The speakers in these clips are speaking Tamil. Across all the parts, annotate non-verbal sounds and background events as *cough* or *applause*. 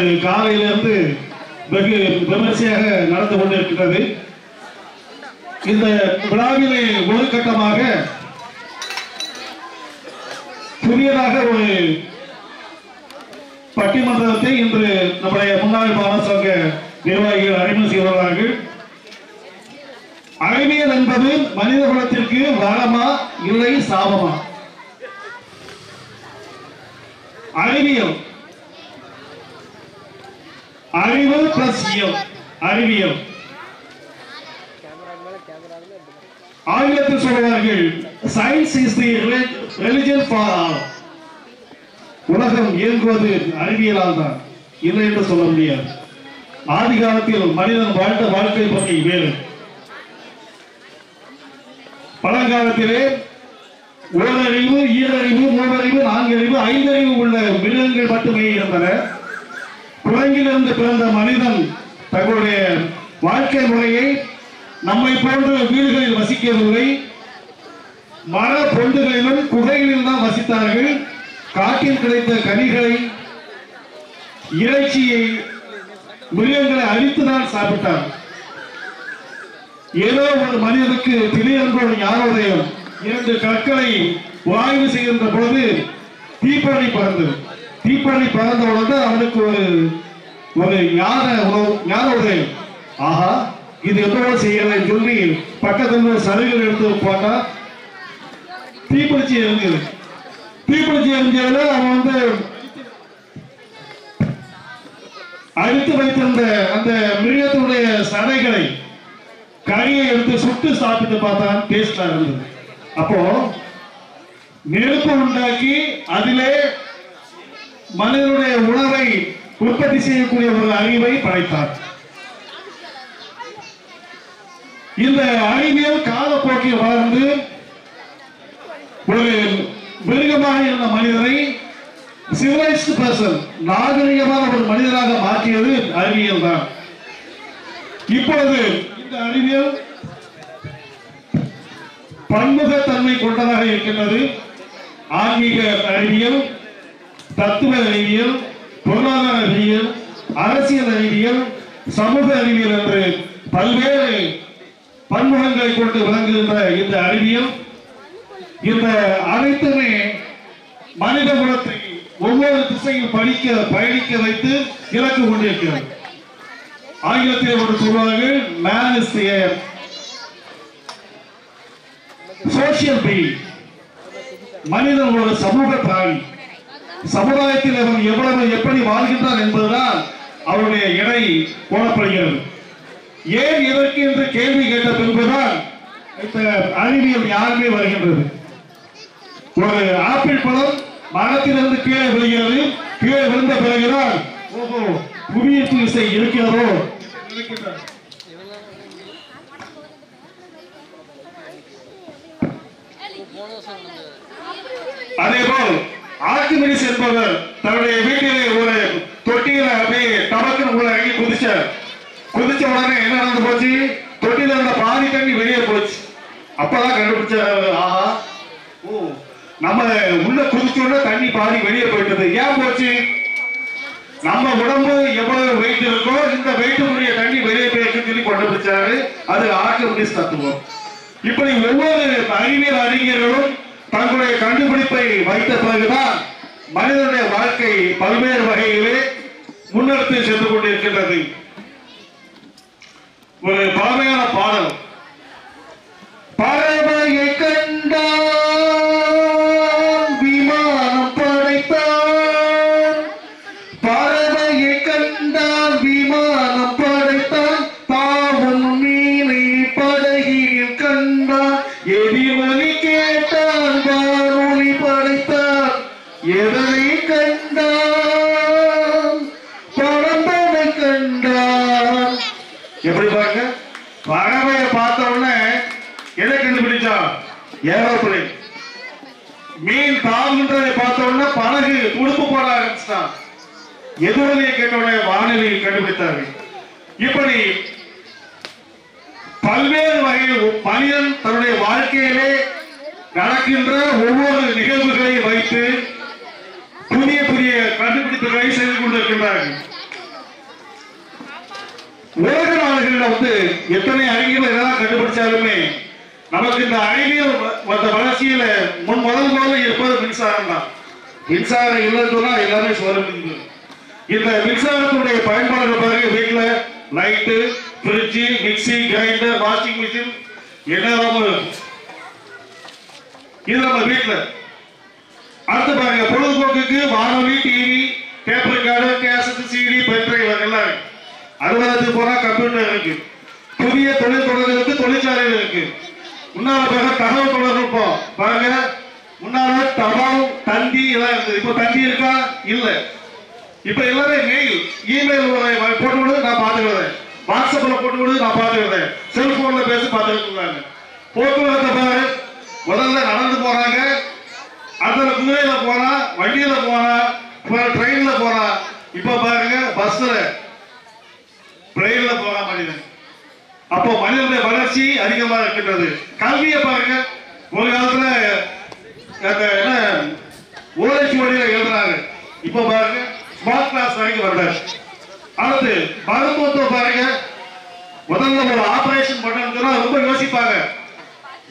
இன்று காலையிலிருந்து வெகு விமர்சையாக நடந்து கொண்டிருக்கிறது இந்த விழாவிலே ஒரு கட்டமாக புதியதாக ஒரு பட்டிமன்றத்தை இன்று நம்முடைய முன்னாள் மாணவர் சங்க நிர்வாகிகள் அறிமுகம் செய்துள்ளார்கள் அறிவியல் என்பது மனித குலத்திற்கு வரமா இல்லை சாபமா? அறிவியல் அறிவு பிளஸ் இயல். அறிவியல். ஆங்கிலத்தில் சொல்கிறார்கள் science is the religion for all உலகம் இயங்குவது அறிவியலால் தான். இல்லை என்று சொல்ல முடியாது. ஆதி காலத்தில் மனிதன் வாழ்ந்த வாழ்க்கை பற்றி வேறு. பழங்காலத்திலே ஓரறிவு ஈரறிவு மூவறிவு நான்கறிவு ஐந்தறிவு உள்ள மிருகங்கள் மட்டுமே இருந்தன. குரங்கிலிருந்து பிறந்த மனிதன் தங்களுடைய வாழ்க்கை முறையை நம்மை போன்ற வீடுகளில் வசிக்கவில்லை. மர பொண்டுகளிலும் குகைகளில் தான் வசித்தார்கள். காட்டில் கிடைத்த கனிகளை இறைச்சியை மிருகங்களை அழித்துதான் சாப்பிட்டார். ஏதோ ஒரு மனிதனுக்கு திடீரென்று ஒரு இரண்டு கற்களை வாய்வு செய்கின்ற பொழுது தீப்பொழி பறந்தது. தீப்பொறி பிறந்த உடனே அவனுக்கு ஒரு ஒரு ஞான உணவு ஞான உதயம் ஆஹா இது எவ்வளவு செய்யலாம் சொல்லி பக்கத்துல சலுகை எடுத்து போட்டா தீப்பிடிச்சி எரிஞ்சது தீப்பிடிச்சி எரிஞ்சதுல அவன் வந்து அழித்து வைத்திருந்த அந்த மிருகத்தினுடைய சதைகளை கறியை எடுத்து சுட்டு சாப்பிட்டு பார்த்தான் டேஸ்டா இருந்தது. அப்போ நெருப்பு உண்டாக்கி அதிலே மனிதனுடைய உணவை உற்பத்தி செய்யக்கூடிய ஒரு அறிவை படைத்தார். இந்த அறிவியல் காலப்போக்கில் வளர்ந்து ஒரு மிருகமாக இருந்த மனிதனை சிவிலைஸ்டு பர்சன் நாகரிகமான ஒரு மனிதராக மாற்றியது அறிவியல் தான். இப்பொழுது இந்த அறிவியல் பன்முகத்தன்மை கொண்டதாக இருக்கின்றது. ஆன்மீக அறிவியல் தத்துவ அறிவியல் பொருளாதார அறிவியல் அரசியல் அறிவியல் சமூக அறிவியல் என்று பல்வேறு பன்முகங்களை கொண்டு விளங்குகின்ற இந்த அறிவியல். இந்த அனைத்துமே மனித குலத்தை ஒவ்வொரு திசையில் படிக்க பயணிக்க வைத்து இலக்கு கொண்டிருக்கிறது. ஆங்கிலத்தில் ஒரு சொல்வார்கள் மேன் இஸ் சோசியல் பீயிங் மனிதன் ஒரு சமூக பிராணி. சமுதாயத்தில் அவன் எவ்வளவு எப்படி வாழ்கின்றான் என்பதுதான் அவருடைய எடை போடப்படுகிறது. ஏன் எதற்கு என்று கேள்வி கேட்ட பின்புதான் அறிவியல் யாருமே வருகின்றது. ஒரு ஆப்பிள் பழம் மரத்திலிருந்து கீழே விழுகிறது. கீழே விழுந்த பிறகுதான் ஓஹோ புவியீர்ப்பு விசை இருக்கிறதோ அதேபோல் ஆர்கிமிடிஸ் என்பவர் தன்னுடைய வீட்டிலே ஒரு தொட்டியில அப்படியே டபக்குன்னு உள்ள இறங்கி குதிச்சார். குதிச்ச உடனே என்ன நடந்து போச்சு? தொட்டியில இருந்த பாதி தண்ணி வெளியே போச்சு. அப்பதான் கண்டுபிடிச்சாரு ஆஹா ஓ நம்ம உள்ள குதிச்ச உடனே தண்ணி பாதி வெளியே போயிட்டது. ஏன் போச்சு? நம்ம உடம்பு எவ்வளவு வெயிட் இருக்கோ இந்த வெயிட்டுக்குரிய தண்ணி வெளியே போயிருக்குன்னு சொல்லி கண்டுபிடிச்சாரு. அது ஆர்கிமிடிஸ் தத்துவம். இப்படி ஒவ்வொரு அறிவியல் அறிஞர்களும் தங்களுடைய கண்டுபிடிப்பை வைத்த பிறகுதான் மனிதனுடைய வாழ்க்கை பல்வேறு வகையிலே முன்னெடுத்து சென்று கொண்டிருக்கின்றது. ஒரு பழமையான பாடல். பறவையை கண்டான் விமானம் படைத்தான். பறவையை கண்டான் விமானம் படைத்தான். பாவம் மீனை படகில் கண்டான் எதிரொலி எதிரிலே கேட்டவுடனே உடனே கண்டுபிடித்தார்கள். இப்படி பல்வேறு வகையில் மனிதன் தன்னுடைய வாழ்க்கையிலே நடக்கின்ற ஒவ்வொரு நிகழ்வுகளை வைத்து புதிய புதிய கண்டுபிடிப்புகளை செய்து கொண்டிருக்கின்றார்கள். உலக நாடுகளில் வந்து எத்தனை அறிஞர்கள் எதாவது கண்டுபிடிச்சாலுமே நமக்கு இந்த அறிவியல் வ- வந்த வளர்ச்சியில முன் முதல் முதல்ல இருப்பது மின்சாரம் தான். மின்சாரம் இல்லைன்னு சொன்னா எல்லாமே சொல்ல இந்த மின்சாரத்துடைய பயன்பாடு பாருங்க வீட்டுல light fridge mixie grinder washing machine என்ன இது நம்ம வீட்டுல அடுத்து பாருங்க பொழுதுபோக்குக்கு வானொலி TV tape record cassette CD pen drive எல்லாம் அலுவலகத்துக்கு போனா கம்ப்யூட்டர் இருக்கு. புதிய தொழில் தொடர்களுக்கு தொழிற்சாலைகள் இருக்கு. முன்னால பாருங்க தகவல் தொழில்நுட்பம் பாருங்க. முன்னால தபால் தந்தி எல்லாம் இருந்தது இப்போ தந்தி இருக்கா? இல்லை. இப்ப எல்லாமே மெயில் இமெயில் போட்டு விடு நான் பாத்துக்கிறேன் வாட்ஸ்அப்ல போட்டு விடு நான் பாத்துக்கிறேன் செல்போன்ல பேசி பாத்துக்கிட்டு போக்குவரத்தை பாரு. முதல்ல நடந்து போறாங்க. அதுல குதிரையில போனா வண்டியில போனா ட்ரெயின்ல போனா இப்ப பாருங்க பஸ்ல பிளெயின்ல போறா மனிதன். அப்போ மனிதனுடைய வளர்ச்சி அதிகமாக இருக்கின்றது. கல்வியை பாருங்க. ஒரு காலத்துல அந்த என்ன ஓலைச்சுவடியில எழுதுறாங்க இப்ப பாருங்க ஸ்மார்ட் கிளாஸ் அடுத்து மருத்துவத்தை பாருங்க. முதல்ல ஒரு ஆபரேஷன் பண்ணணும்னு ரொம்ப யோசிப்பாங்க.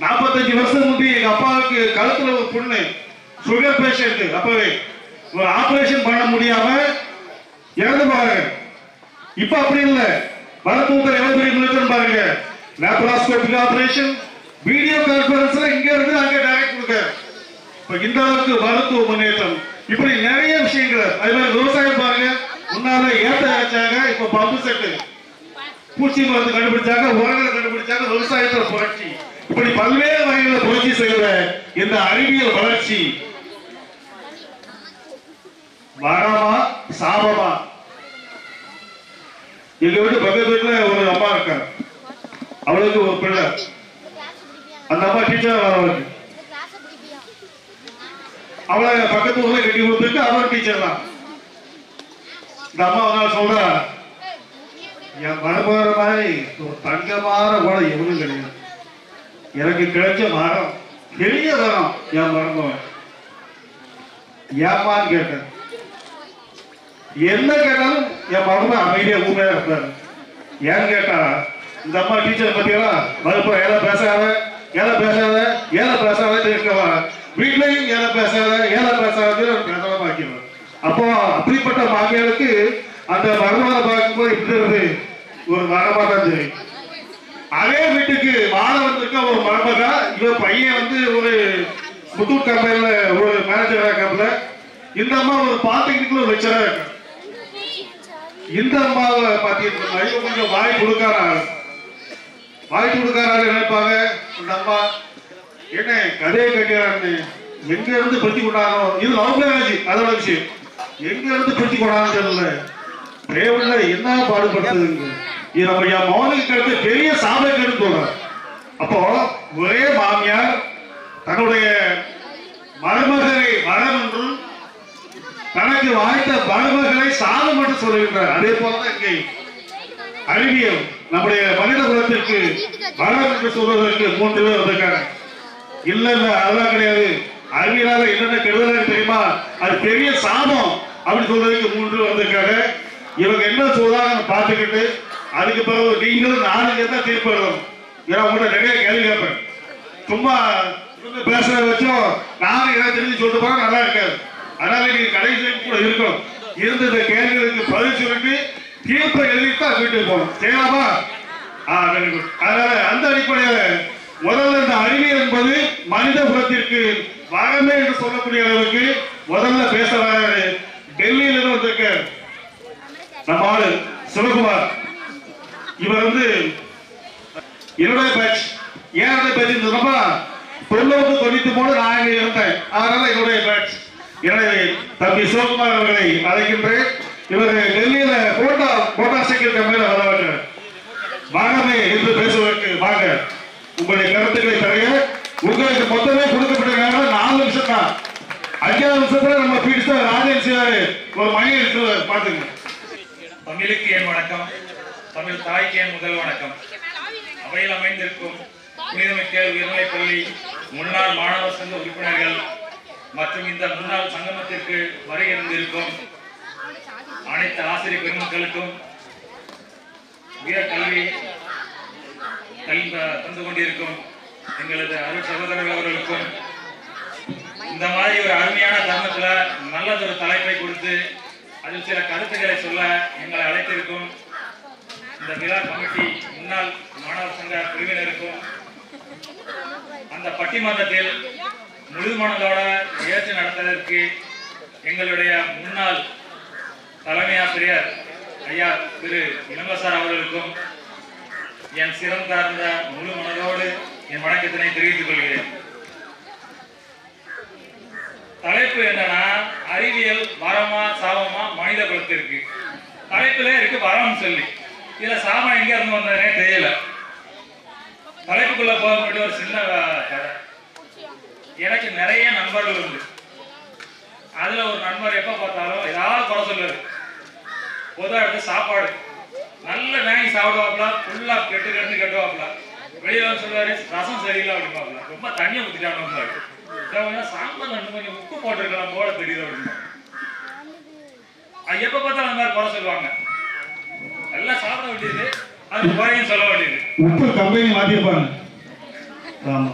நாற்பத்தஞ்சு வருஷம் முந்தி எங்க அப்பாவுக்கு கழுத்துல ஒரு பொண்ணு சுகர் பேஷண்ட் அப்பவே ஒரு ஆபரேஷன் பண்ண முடியாம இறந்து பாருங்க இப்ப அப்படி இல்லை. மருத்துவத்தில் எவ்வளவு பெரிய முன்னேற்றம் பாருங்க. லேப்ராஸ்கோபிக் ஆபரேஷன் வீடியோ கான்பரன்ஸ்ல இங்க இருந்து அங்க டைரக்ட் கொடுக்க. இப்ப இந்த அளவுக்கு மருத்துவ முன்னேற்றம். இப்படி நிறைய விஷயங்கள். அது மாதிரி விவசாயம் பாருங்க. முன்னால ஏத்த வச்சாங்க இப்ப பம்பு செட்டு பூச்சி மருந்து கண்டுபிடிச்சாங்க உரங்களை கண்டுபிடிச்சாங்க விவசாயத்துல புரட்சி. இப்படி பல்வேறு வகையில புரட்சி செய்கிற இந்த அறிவியல் வளர்ச்சி. வரமா சாபமா? எங்க வீட்டு பக்கத்து வீட்டுல ஒரு அம்மா இருக்காங்க. அவளுக்கு ஒரு பிள்ளை. அந்த அம்மா டீச்சர் வரவளுக்கு அவளை பக்கத்து ஊர்ல கட்டி கொடுத்துட்டு அவன் டீச்சர் தான். இந்த அம்மா அதனால நாள் என் மரபுற மாதிரி ஒரு தங்கமான கூட எவனும் கிடையாது எனக்கு கிடைச்ச மரம் பெரிய தரம் என் மரபவன் ஏமான்னு கேட்டேன். என்ன கேட்டாலும் என் மகன் அமைதியா ஊமையா இருப்பாரு. ஏன்னு கேட்டா இந்த அம்மா டீச்சர் பத்தியா மறுபுறம் ஏழை பேசாத ஏழை பேசாத ஏழை பேசாத இருக்கவா? வீட்லையும் ஏழை பேசாத ஏழை பேசாத அப்போ அப்படிப்பட்ட மாமியாருக்கு அந்த மருமகளை பார்க்கும்போது இப்படி இருக்கு ஒரு மரமா தான் தெரியும் அதே வீட்டுக்கு மாணவன் இருக்க ஒரு மருமகா இவ பையன் வந்து ஒரு முத்தூட் கம்பெனில ஒரு மேனேஜரா இருக்கப்பல. இந்த அம்மா ஒரு பாலிடெக்னிக்ல ஒரு லெக்சரா இருக்காங்க இந்த அம்மாவை பாத்தீங்கன்னா இவங்க கொஞ்சம் வாய் கொடுக்காரா வாய் கொடுக்காரா நினைப்பாங்க. இந்த அம்மா என்ன கதையை கட்டியாரான்னு எங்க இருந்து பிரிச்சு கொண்டானோ இது லவ் மேரேஜ் அதோட விஷயம். எங்க இருந்து பிரிச்சு கொண்டானு தெரியல. தேவையில்ல என்ன பாடுபடுத்துதுங்க இது நம்ம மௌனுக்கு அடுத்து பெரிய சாபக்கேடு சொல்றார். அப்போ ஒரே மாமியார் தன்னுடைய மருமகளை வரம் என்றும் தனக்கு வாய்த்த மருமகளை சாதம் என்று சொல்லுகின்றார். அதே போலதான் இங்கே அறிவியல் நம்முடைய மனித குலத்திற்கு வரம் என்று சொல்வதற்கு மூன்று பேர் வந்திருக்காங்க. இல்ல இல்ல அதெல்லாம் கிடையாது. அறிவியலால என்னென்ன கெடுதல் தெரியுமா? அது பெரிய சாபம். அப்படின்னு சொல்றதுக்கு மூன்று வந்திருக்காங்க. இவங்க என்ன சொல்றாங்க பார்த்துக்கிட்டு அதுக்கு பிறகு நீங்களும் நானும் தான் தீர்ப்பு எழுதணும்? ஏன்னா உங்கள்ட்ட நிறைய கேள்வி கேட்பேன். சும்மா பேசுறத வச்சும் நானும் என்ன தெரிஞ்சு சொல்லிட்டு போனா நல்லா இருக்காது. அதனால நீங்க கடைசி கூட இருக்கணும். இருந்த இந்த கேள்விகளுக்கு பதில் சொல்லிட்டு தீர்ப்பை எழுதித்தான் வீட்டுக்கு போகணும். செய்யலாமா? ஆ அதனால அந்த அடிப்படையில முதல்ல இந்த அறிவியல் என்பது மனித குலத்திற்கு வரமே என்று சொல்லக்கூடிய அளவுக்கு முதல்ல பேச வராது டெல்லியில இருந்து வந்திருக்க நம்ம ஆளு சிவகுமார். இவர் வந்து என்னுடைய பேட்ச் ஏன் என்னுடைய பேட்ச் சொன்னப்பா தொண்ணூறு தொண்ணூத்தி மூணு நான் இங்க இருந்தேன் அதனால என்னுடைய பேட்ச் எனவே தம்பி சிவகுமார் அவர்களை அழைக்கின்றேன். இவர் டெல்லியில கோட்டா கோட்டா சைக்கிள் கம்பெனியில் வரவாங்க வாங்கமே என்று பேசுவதற்கு வாங்க. உங்களுடைய கருத்துக்களை தரைய உங்களுக்கு மொத்தமே கொடுக்கப்பட்ட நாலு நிமிஷம் தான் அஞ்சாவது நம்ம பீடிச்ச ராஜேன் செய்வாரு ஒரு மணி பாத்துங்க தமிழுக்கு என் வணக்கம்? தமிழ் தாய்க்கு என் முதல் வணக்கம்? அவையில் அமைந்திருக்கும் புனிதமிக்க உயர்நிலைப் பள்ளி முன்னாள் மாணவர் சங்க உறுப்பினர்கள் மற்றும் இந்த முன்னாள் சங்கமத்திற்கு வருகை இருந்திருக்கும் அனைத்து ஆசிரியர் பெருமக்களுக்கும் உயர் கல்வி கல்வி தந்து கொண்டிருக்கும் எங்களது அருள் சகோதரர்கள் அவர்களுக்கும் இந்த மாதிரி ஒரு அருமையான தருணத்துல நல்லதொரு தலைப்பை கொடுத்து அதில் சில கருத்துக்களை சொல்ல எங்களை அழைத்திருக்கும் இந்த விழா கமிட்டி முன்னாள் மாணவர் சங்க பிரிவினருக்கும் அந்த பட்டிமன்றத்தில் முழு மனதோட ஏற்று நடத்துவதற்கு எங்களுடைய முன்னாள் தலைமை ஆசிரியர் ஐயா திரு இளங்கசார் அவர்களுக்கும் என் சிறந்தார்ந்த முழு மனதோடு என் வணக்கத்தினை தெரிவித்துக் கொள்கிறேன். தலைப்பு என்னன்னா அறிவியல் வரமா சாபமா மனித குலத்திற்கு தலைப்புல இருக்கு வரம் சொல்லி. இதுல சாபம் எங்க இருந்து வந்ததுனே தெரியல. தலைப்புக்குள்ள போக வேண்டிய ஒரு சின்ன கதை. எனக்கு நிறைய நண்பர்கள் உண்டு. அதுல ஒரு நண்பர் எப்ப பார்த்தாலும் ஏதாவது குறை சொல்லுவாரு. பொதுவாக எடுத்து சாப்பாடு. நல்ல வாங்கி சாப்பிடுவாப்ல ஃபுல்லா கெட்டு கெட்டு கெட்டுவாப்ல வெளியில சொல்லுவாரு ரசம் சரியில்லை அப்படிம்பாப்புல. ரொம்ப தண்ணியை ஊத்திட்டாங்க சாம்பார் ரெண்டு கொஞ்சம் உப்பு போட்டிருக்கலாம் போட தெரியுது அப்படின்னு. அது எப்ப பார்த்தாலும் அந்த மாதிரி குறை சொல்லுவாங்க. எல்லாம் சாப்பிட வேண்டியது அது குறையும் சொல்ல வேண்டியது. உப்பு கம்பெனி மாத்திருப்பாங்க. ஆமா.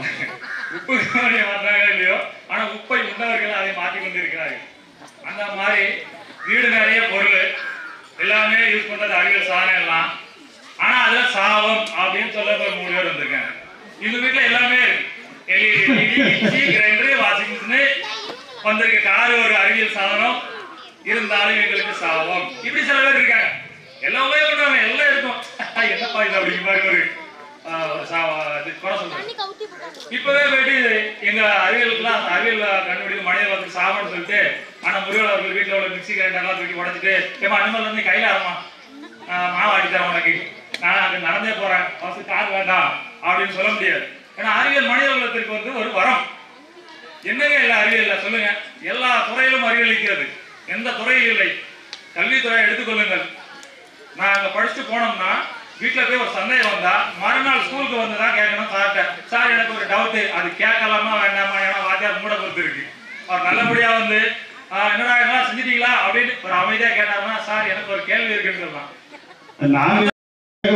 உப்பு மாத்தினாங்க இல்லையோ? ஆனா உப்பை உண்டவர்கள் அதை மாற்றி கொண்டு இருக்கிறார்கள் அந்த மாதிரி வீடு நிறைய பொருள் எல்லாமே யூஸ் பண்றது அறிவியல் சாதனம் எல்லாம். ஆனா அதுல சாவம் அப்படின்னு சொல்ல மூணு பேர் வந்திருக்காங்க இந்த வீட்டுல எல்லாமே இருக்கு. கிரைண்டர் வாஷிங் மிஷின் வந்திருக்க கார் ஒரு அறிவியல் சாதனம். இருந்தாலும் எங்களுக்கு சாவம் இப்படி சில பேர் இருக்காங்க. எல்லாம் உபயோகப்படுறாங்க எல்லாம் இருக்கும். *laughs* என்னப்பா இது அப்படிங்கிற மாதிரி ஒரு குறை இப்பவே போயிட்டு எங்க அறிவியலுக்குலாம் அறிவியல் கண்டுபிடிக்க மனித வளத்துக்கு சாமான்னு சொல்லிட்டு ஆனா முருகன் அவர்கள் வீட்டுல உள்ள மிக்சி கிரைண்டர்லாம் தூக்கி உடைச்சிட்டு ஏமா அனிமல் வந்து கையில ஆரமா மாவு ஆட்டி தரேன் உனக்கு. நான் அங்க நடந்தே போறேன். கார் வேண்டாம். அப்படின்னு சொல்ல முடியாது. ஏன்னா அறிவியல் மனித குலத்திற்கு வந்து ஒரு வரம். என்னங்க இல்ல அறிவியல்ல சொல்லுங்க. எல்லா துறையிலும் அறிவியல் இருக்கிறது. எந்த துறையும் இல்லை. கல்வித்துறை எடுத்துக்கொள்ளுங்கள் நான் அங்க படிச்சுட்டு போனோம்னா வீட்ல போய் ஒரு சந்தேகம் வந்தா மறுநாள் ஸ்கூலுக்கு வந்து தான் கேட்கணும் சார்ட்ட. சார் எனக்கு ஒரு டவுட் அது கேட்கலாமா வேண்டாமா? ஏன்னா வாத்தியார் மூட பொறுத்து இருக்கு அவர் நல்லபடியா வந்து "ஆஹ், என்னடா எல்லாம் செஞ்சிட்டீங்களா? அப்படின்னு ஒரு அமைதியா கேட்டாருன்னா சார் எனக்கு ஒரு கேள்வி இருக்குன்னு சொல்லலாம்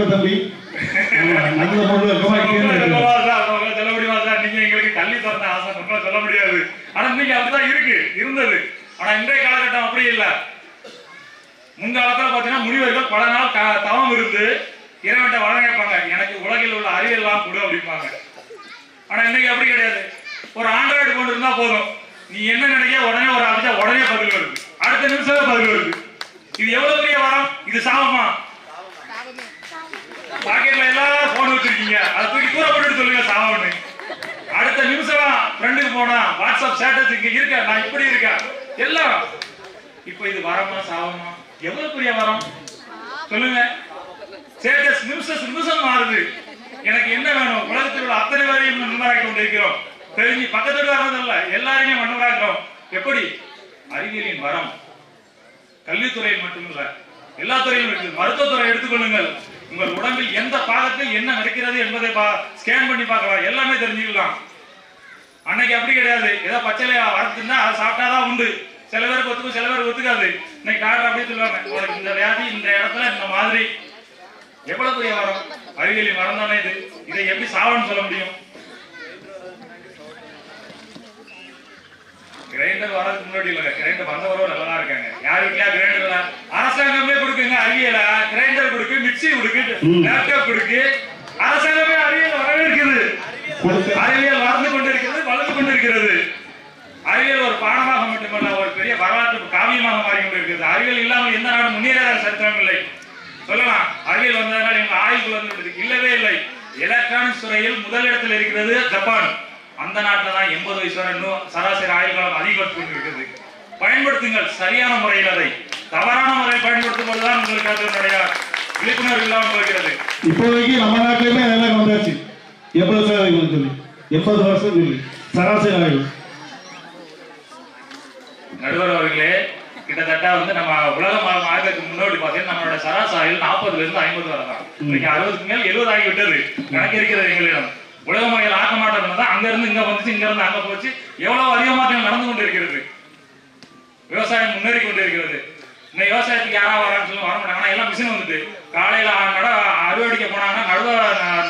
தம்பி. *laughs* நல்ல பொருள் இருக்கமா ரொம்ப கேள்வி கேட்கல. நல்லவா சார், உங்களை சொல்ல முடியுமா சார் நீங்க எங்களுக்கு கல்வி திறந்த ஆசை உங்களை சொல்ல முடியாது ஆனா இன்னைக்கு அப்படிதான் இருக்கு இருந்தது. ஆனா இன்றைய காலகட்டம் அப்படி இல்லை. முன்காலத்துல பாத்தீங்கன்னா முனிவர்கள் பல நாள் தவம் இருந்து இறைவன்ட்ட வரம் கேட்பாங்க. எனக்கு உலகில் உள்ள அறிவியல் எல்லாம் கொடு அப்படிம்பாங்க. ஆனா இன்னைக்கு அப்படி கிடையாது. ஒரு ஆண்ட்ராய்டு கொண்டு இருந்தா போதும். நீ என்ன நினைக்க உடனே ஒரு அடிச்சா உடனே பதில் வருது. அடுத்த நிமிஷமே பதில் வருது. இது எவ்வளவு பெரிய வரம்? இது சாபமா? பாக்கெட்ல எல்லாம் போன் வச்சிருக்கீங்க. அதை தூக்கி தூர போட்டுட்டு சொல்லுங்க நிமிஷம் ஃப்ரெண்டுக்கு போனா வாட்ஸ்அப் ஸ்டேட்டஸ் இங்க இருக்க? நான் இப்படி இருக்கேன் எல்லாம். இப்போ இது வரமா சாவமா? எவ்வளவு பெரிய வரம்? சொல்லுங்க. ஸ்டேட்டஸ் நிமிஷம் நிமிஷம் மாறுது. எனக்கு என்ன வேணும்? உலகத்தில் உள்ள அத்தனை பேரையும் நண்பராக கொண்டிருக்கிறோம். தெரிஞ்சு பக்கத்துல வர்றதல்ல எல்லாருமே மன்னராக்கிறோம் எப்படி? அறிவியலின் வரம். கல்வித்துறையில் மட்டுமல்ல எல்லா துறையிலும் இருக்குது. மருத்துவத்துறை எடுத்துக்கொள்ளுங்கள் உங்கள் உடம்பில் எந்த பாகத்தில் என்ன நடக்கிறது என்பதை ஸ்கேன் பண்ணி பார்க்கலாம். எல்லாமே தெரிஞ்சுக்கலாம். அன்னைக்கு அப்படி கிடையாது. ஏதோ பச்சையில வளர்த்துருந்தா அதை சாப்பிட்டாதான் உண்டு. சில பேருக்கு ஒத்துக்கும் சில பேருக்கு ஒத்துக்காது. இன்னைக்கு டாக்டர் அப்படியே சொல்லுவாங்க உனக்கு இந்த வியாதி இந்த இடத்துல இந்த மாதிரி. எவ்வளவு பெரிய வரம்? அறிவியலின் வரம் தானே இது. இதை எப்படி சாவன்னு சொல்ல முடியும்? கிரைண்டர் வரதுக்கு முன்னாடி இல்ல கிரைண்டர் வந்தவரோட நல்லா தான் இருக்காங்க. யார் வீட்லயா கிரைண்டர் அரசாங்கமே கொடுக்குங்க அறிவியல. கிரைண்டர் கொடுக்கு மிக்ஸி கொடுக்கு லேப்டாப் கொடுக்கு. அரசாங்கமே அறிவியல் வரவேற்குது கொடுத்து- அறிவியல் வளர்ந்து கொண்டிருக்கிறது வளர்ந்து கொண்டிருக்கிறது. அறிவியல் ஒரு பாடமாக மட்டுமல்ல ஒரு பெரிய வரலாற்று காவியமாக மாறி கொண்டிருக்கிறது. அறிவியல் இல்லாமல் எந்த நாடும் முன்னேறாத சரித்திரம் இல்லை. சொல்லலாம் அறிவியல் வந்ததனால் எங்கள் ஆய்வுகள் வந்து இல்லவே இல்லை. எலக்ட்ரானிக்ஸ் துறையில் முதலிடத்தில் இருக்கிறது ஜப்பான். அந்த நாட்டில் தான் எண்பது வயசு வரை இன்னும் சராசரி ஆயுள்காலம் காலம் கொண்டிருக்கிறது. பயன்படுத்துங்கள் சரியான முறையில் அதை. தவறான முறையில் பயன்படுத்தும் போதுதான் உங்களுக்கு அதனுடைய விழிப்புணர்வு இல்லாமல் போகிறது. இப்போதைக்கு நம்ம நாட்டிலுமே அதெல்லாம் வந்தாச்சு. எவ்வளவு சதவீதம் சொல்லி? எண்பது வருஷம் சொல்லி. சராசரி நடுவர் அவர்களே கிட்டத்தட்ட வந்து நம்ம உலகம் ஆயிரத்துக்கு முன்னாடி பார்த்தீங்கன்னா நம்மளோட சராசரியில் நாற்பதுல இருந்து ஐம்பது வரை தான். இன்னைக்கு அறுபதுக்கு மேல் எழுபது ஆகிவிட்டது. கணக்கு இருக்கிறது எங்களிடம். உலக மகள் ஆக்க மாட்டோம் தான் அங்க இருந்து இங்க வந்துச்சு இங்க இருந்து அங்க போச்சு. எவ்வளவு அதிகமாற்றம் நடந்து கொண்டிருக்கிறது? விவசாயம் முன்னேறி கொண்டிருக்கிறது. இந்த விவசாயத்துக்கு யாரா வரான்னு சொல்லி வர மாட்டாங்க. ஆனா எல்லாம் மிஷின் வந்துட்டு. காலையில நட அறுவடைக்கு போனாங்கன்னா நடுவ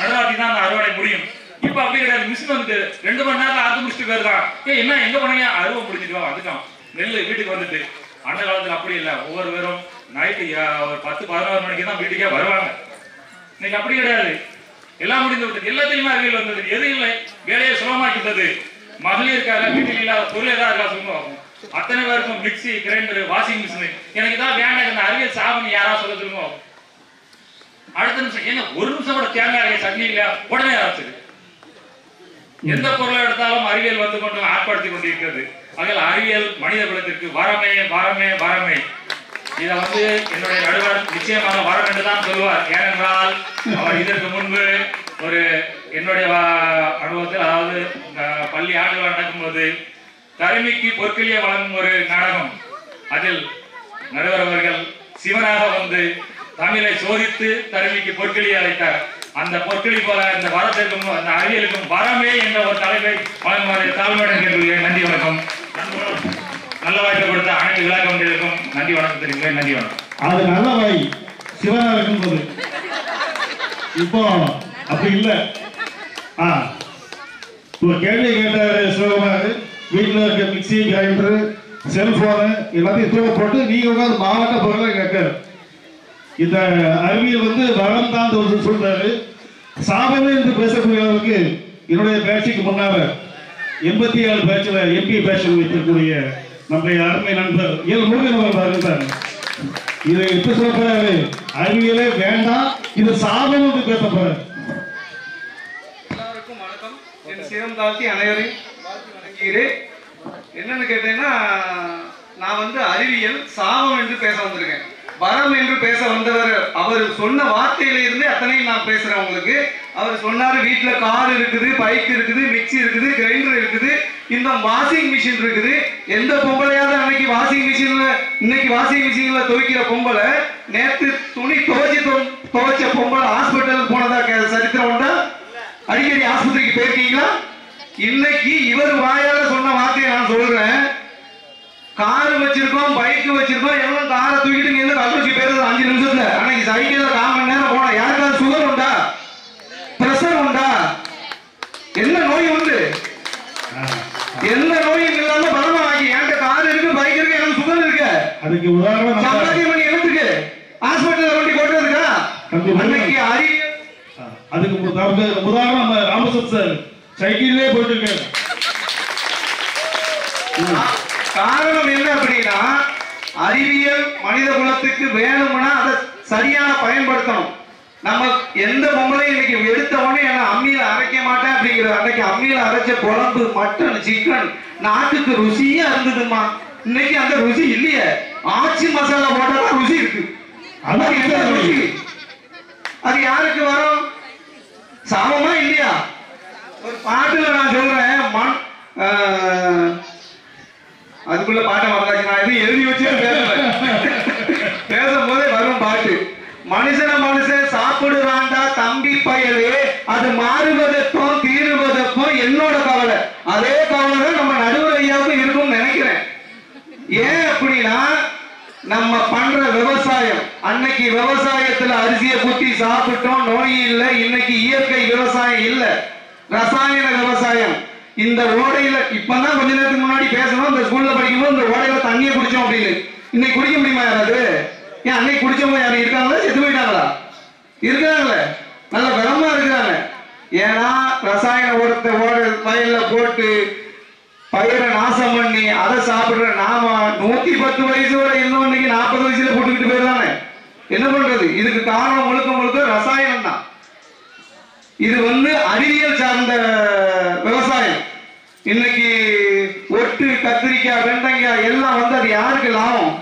நடுராத்தி தான் அந்த அறுவடை முடியும். இப்ப அப்படி கிடையாது. மிஷின் வந்துட்டு ரெண்டு மணி நேரம் அறுத்து முடிச்சுட்டு போயிருக்கான் ஏ என்ன எங்க போனீங்க? அறுவை முடிஞ்சிட்டு வா வந்துட்டோம் நெல் வீட்டுக்கு வந்துட்டு. அந்த காலத்துல அப்படி இல்லை. ஒவ்வொரு பேரும் நைட்டு ஒரு பத்து பதினோரு மணிக்கு தான் வீட்டுக்கே வருவாங்க. இன்னைக்கு அப்படி கிடையாது. எல்லாம் முடிந்து விட்டது. எல்லாத்தையுமே அறிவியல் வந்தது? எது இல்லை. வேலையை சுலமாக்கிட்டது மகளிருக்காக வீட்டில் இல்லாத பொருள் ஏதாவது இருக்கா சொல்லுங்க அத்தனை பேருக்கும் மிக்ஸி கிரைண்டர் வாஷிங் மிஷின் எனக்கு தான் வேண்டாம் இந்த அறிவியல் சாபம் யாராவது சொல்ல சொல்லுவோம் அடுத்த நிமிஷம் ஏங்க ஒரு நிமிஷம் கூட தேங்காய் சட்னி இல்லையா? உடனே ஆரம்பிச்சிருக்கு எந்த பொருளை எடுத்தாலும் அறிவியல் வந்து கொண்டு ஆட்படுத்தி கொண்டிருக்கிறது. அதில் அறிவியல் மனித குலத்திற்கு வரமே வரமே வரமே. இதை வந்து என்னுடைய நடுவர் நிச்சயமாக வரம் என்று தான் சொல்லுவார். ஏனென்றால் அவர் இதற்கு முன்பு ஒரு என்னுடைய வா- அனுபவத்தில் அதாவது பள்ளி ஆண்டுகள் நடக்கும்போது தருமிக்கு பொற்களியே வழங்கும் ஒரு நாடகம். அதில் நடுவர் அவர்கள் சிவனாக வந்து தமிழை சோதித்து தருமிக்கு பொற்களியை அழைத்தார். அந்த பொற்களி போல அந்த வரத்திற்கும் அந்த அறிவியலுக்கும் வரமே என்ற ஒரு தலைப்பை வழங்குமாறு தாழ்மையுடன் கேட்டுள்ளேன் நன்றி வணக்கம். நல்ல வாய்ப்பு கொடுத்த அனைத்து விழா கமிட்டிகளுக்கும் நன்றி வணக்கம் தெரிவிக்கிறேன். நன்றி வணக்கம். அது நல்ல வாய். சிவனா இருக்கும்போது இப்போ அப்படி இல்லை. ஆ. இப்போ கேள்வி கேட்டாரு சிவகுமார். வீட்டில் இருக்க மிக்ஸி கிரைண்டரு செல்போனு எல்லாத்தையும் தூக்க போட்டு நீங்க உட்காந்து மாவட்ட பொருளை கேட்காரு இந்த அறிவியல் வந்து வரம் தான் ஒன்று சொல்றாரு. சாபமே என்று பேசக்கூடியவருக்கு என்னுடைய பேச்சுக்கு முன்னால எண்பத்தி ஏழு பேச்சில் எம்பி பேச்சில் வைத்திருக்கக்கூடிய நம்முடைய அருமை நண்பர் எல் முருகன் அவர்கள் இருந்தார் இதை எப்படி சொல்லப்படுறாரு அறிவியலே வேண்டாம் இது சாபம் என்று பேச போறாரு. எல்லாருக்கும் வணக்கம். என் சிரம் தாழ்த்தி அனைவரையும் வணங்குகிறேன். என்னன்னு கேட்டீங்கன்னா நான் வந்து அறிவியல் சாபம் என்று பேச வந்திருக்கேன். வரம் என்று பேச வந்தவர் அவர் சொன்ன வார்த்தையில இருந்து அத்தனையும் நான் பேசுறேன் உங்களுக்கு. அவர் சொன்னாரு வீட்டுல கார் இருக்குது பைக் இருக்குது மிக்ஸி இருக்குது கிரைண்டர் இருக்குது இந்த வாஷிங் மிஷின் இருக்குது. எந்த பொம்பளையாவது அன்னைக்கு வாஷிங் மிஷின்ல இன்னைக்கு வாஷிங் மிஷின்ல துவைக்கிற பொம்பளை நேற்று துணி துவைச்சி துவைச்ச பொம்பளை ஹாஸ்பிட்டலுக்கு போனதா கே- சரித்திரம் உண்டா? அடிக்கடி ஆஸ்பத்திரிக்கு போயிருக்கீங்களா? இன்னைக்கு இவர் வாயால சொன்ன வார்த்தையை நான் சொல்றேன். கார் வச்சிருக்கோம் பைக் வச்சிருக்கோம் எல்லாம் காரை தூக்கிட்டு இங்க இருந்து கல்லூரிக்கு போயிருது அஞ்சு நிமிஷத்துல. அன்னைக்கு சைக்கிள்ல கால் மணி நேரம் போனா யாருக்காவது சுகர் உண்டா? பிரஷர் உண்டா? என்ன நோய் உண்டு? எந்த நோயும் இல்லாம பலமா ஆகி என்கிட்ட கார் இருக்கு பைக் இருக்கு எனக்கு சுகர் இருக்கு. அதுக்கு உதாரணம் சம்பாத்தியம் பண்ணி என்னத்துக்கு? ஹாஸ்பிட்டல் வண்டி கொட்டுறதுக்கா கண்டிப்பா. அன்னைக்கு அறிவியல் அதுக்கு உதாரணம் ராமசத் சார். சைக்கிள்லேயே போயிட்டு இருக்காரு. காரணம் என்ன அப்படின்னா அறிவியல் மனித குலத்துக்கு வேணும்னா அதை சரியான பயன்படுத்தணும். நம்ம எந்த பொம்பளையும் இன்னைக்கு எடுத்த உடனே என்ன அம்மியில அரைக்க மாட்டேன் அப்படிங்கிற அன்னைக்கு அம்மியில அரைச்ச குழம்பு மட்டன் சிக்கன் நாக்குக்கு ருசியா இருந்ததுமா இன்னைக்கு அந்த ருசி இல்லையே. ஆச்சி மசாலா போட்டாதான் ருசி இருக்கு. அது யாருக்கு வரும்? சாபமா இல்லையா? ஒரு பாட்டுல நான் சொல்றேன் மண் அதுக்குள்ள பாட்டை வந்தாச்சு நான் எதுவும் எழுதி வச்சு பேசும்போதே வரும் பாட்டு. மனுஷன மனுஷன் சாப்பிடுறான்டா தம்பி பயலே. அது மாறுவதற்கும் தீருவதற்கும் என்னோட கவலை. அதே கவலை தான் நம்ம நடுவர் ஐயாவுக்கும் இருக்கும்னு நினைக்கிறேன். ஏன் அப்படின்னா நம்ம பண்ற விவசாயம். அன்னைக்கு விவசாயத்துல அரிசியை குத்தி சாப்பிட்டோம். நோய் இல்லை. இன்னைக்கு இயற்கை விவசாயம் இல்லை. ரசாயன விவசாயம். இந்த ஓடையில இப்பதான் கொஞ்ச நேரத்துக்கு முன்னாடி பேசணும் இந்த ஸ்கூல்ல படிக்கும்போது இந்த ஓடையில தண்ணியை குடிச்சோம் அப்படின்னு. இன்னைக்கு குடிக்க முடியுமா யாராவது? ஏன் அன்னைக்கு குடிச்சவங்க யாரும் இருக்காங்களா? செத்து போயிட்டாங்களா? இருக்காங்களே. நல்ல பலமா இருக்கிறாங்க ஏன்னா ரசாயன உரத்தை ஓட வயல்ல போட்டு பயிரை நாசம் பண்ணி அதை சாப்பிடுற நாம நூத்தி பத்து வயசு வரை இருந்தோம் இன்னைக்கு நாற்பது வயசுல போட்டுக்கிட்டு போயிருந்தானே என்ன பண்றது? இதுக்கு காரணம் முழுக்க முழுக்க ரசாயனம் தான். இது வந்து அறிவியல் சார்ந்த இன்னைக்கு ஒட்டு கத்திரிக்காய் வெண்டைக்காய் எல்லாம் வந்து அது யாருக்கு லாபம்?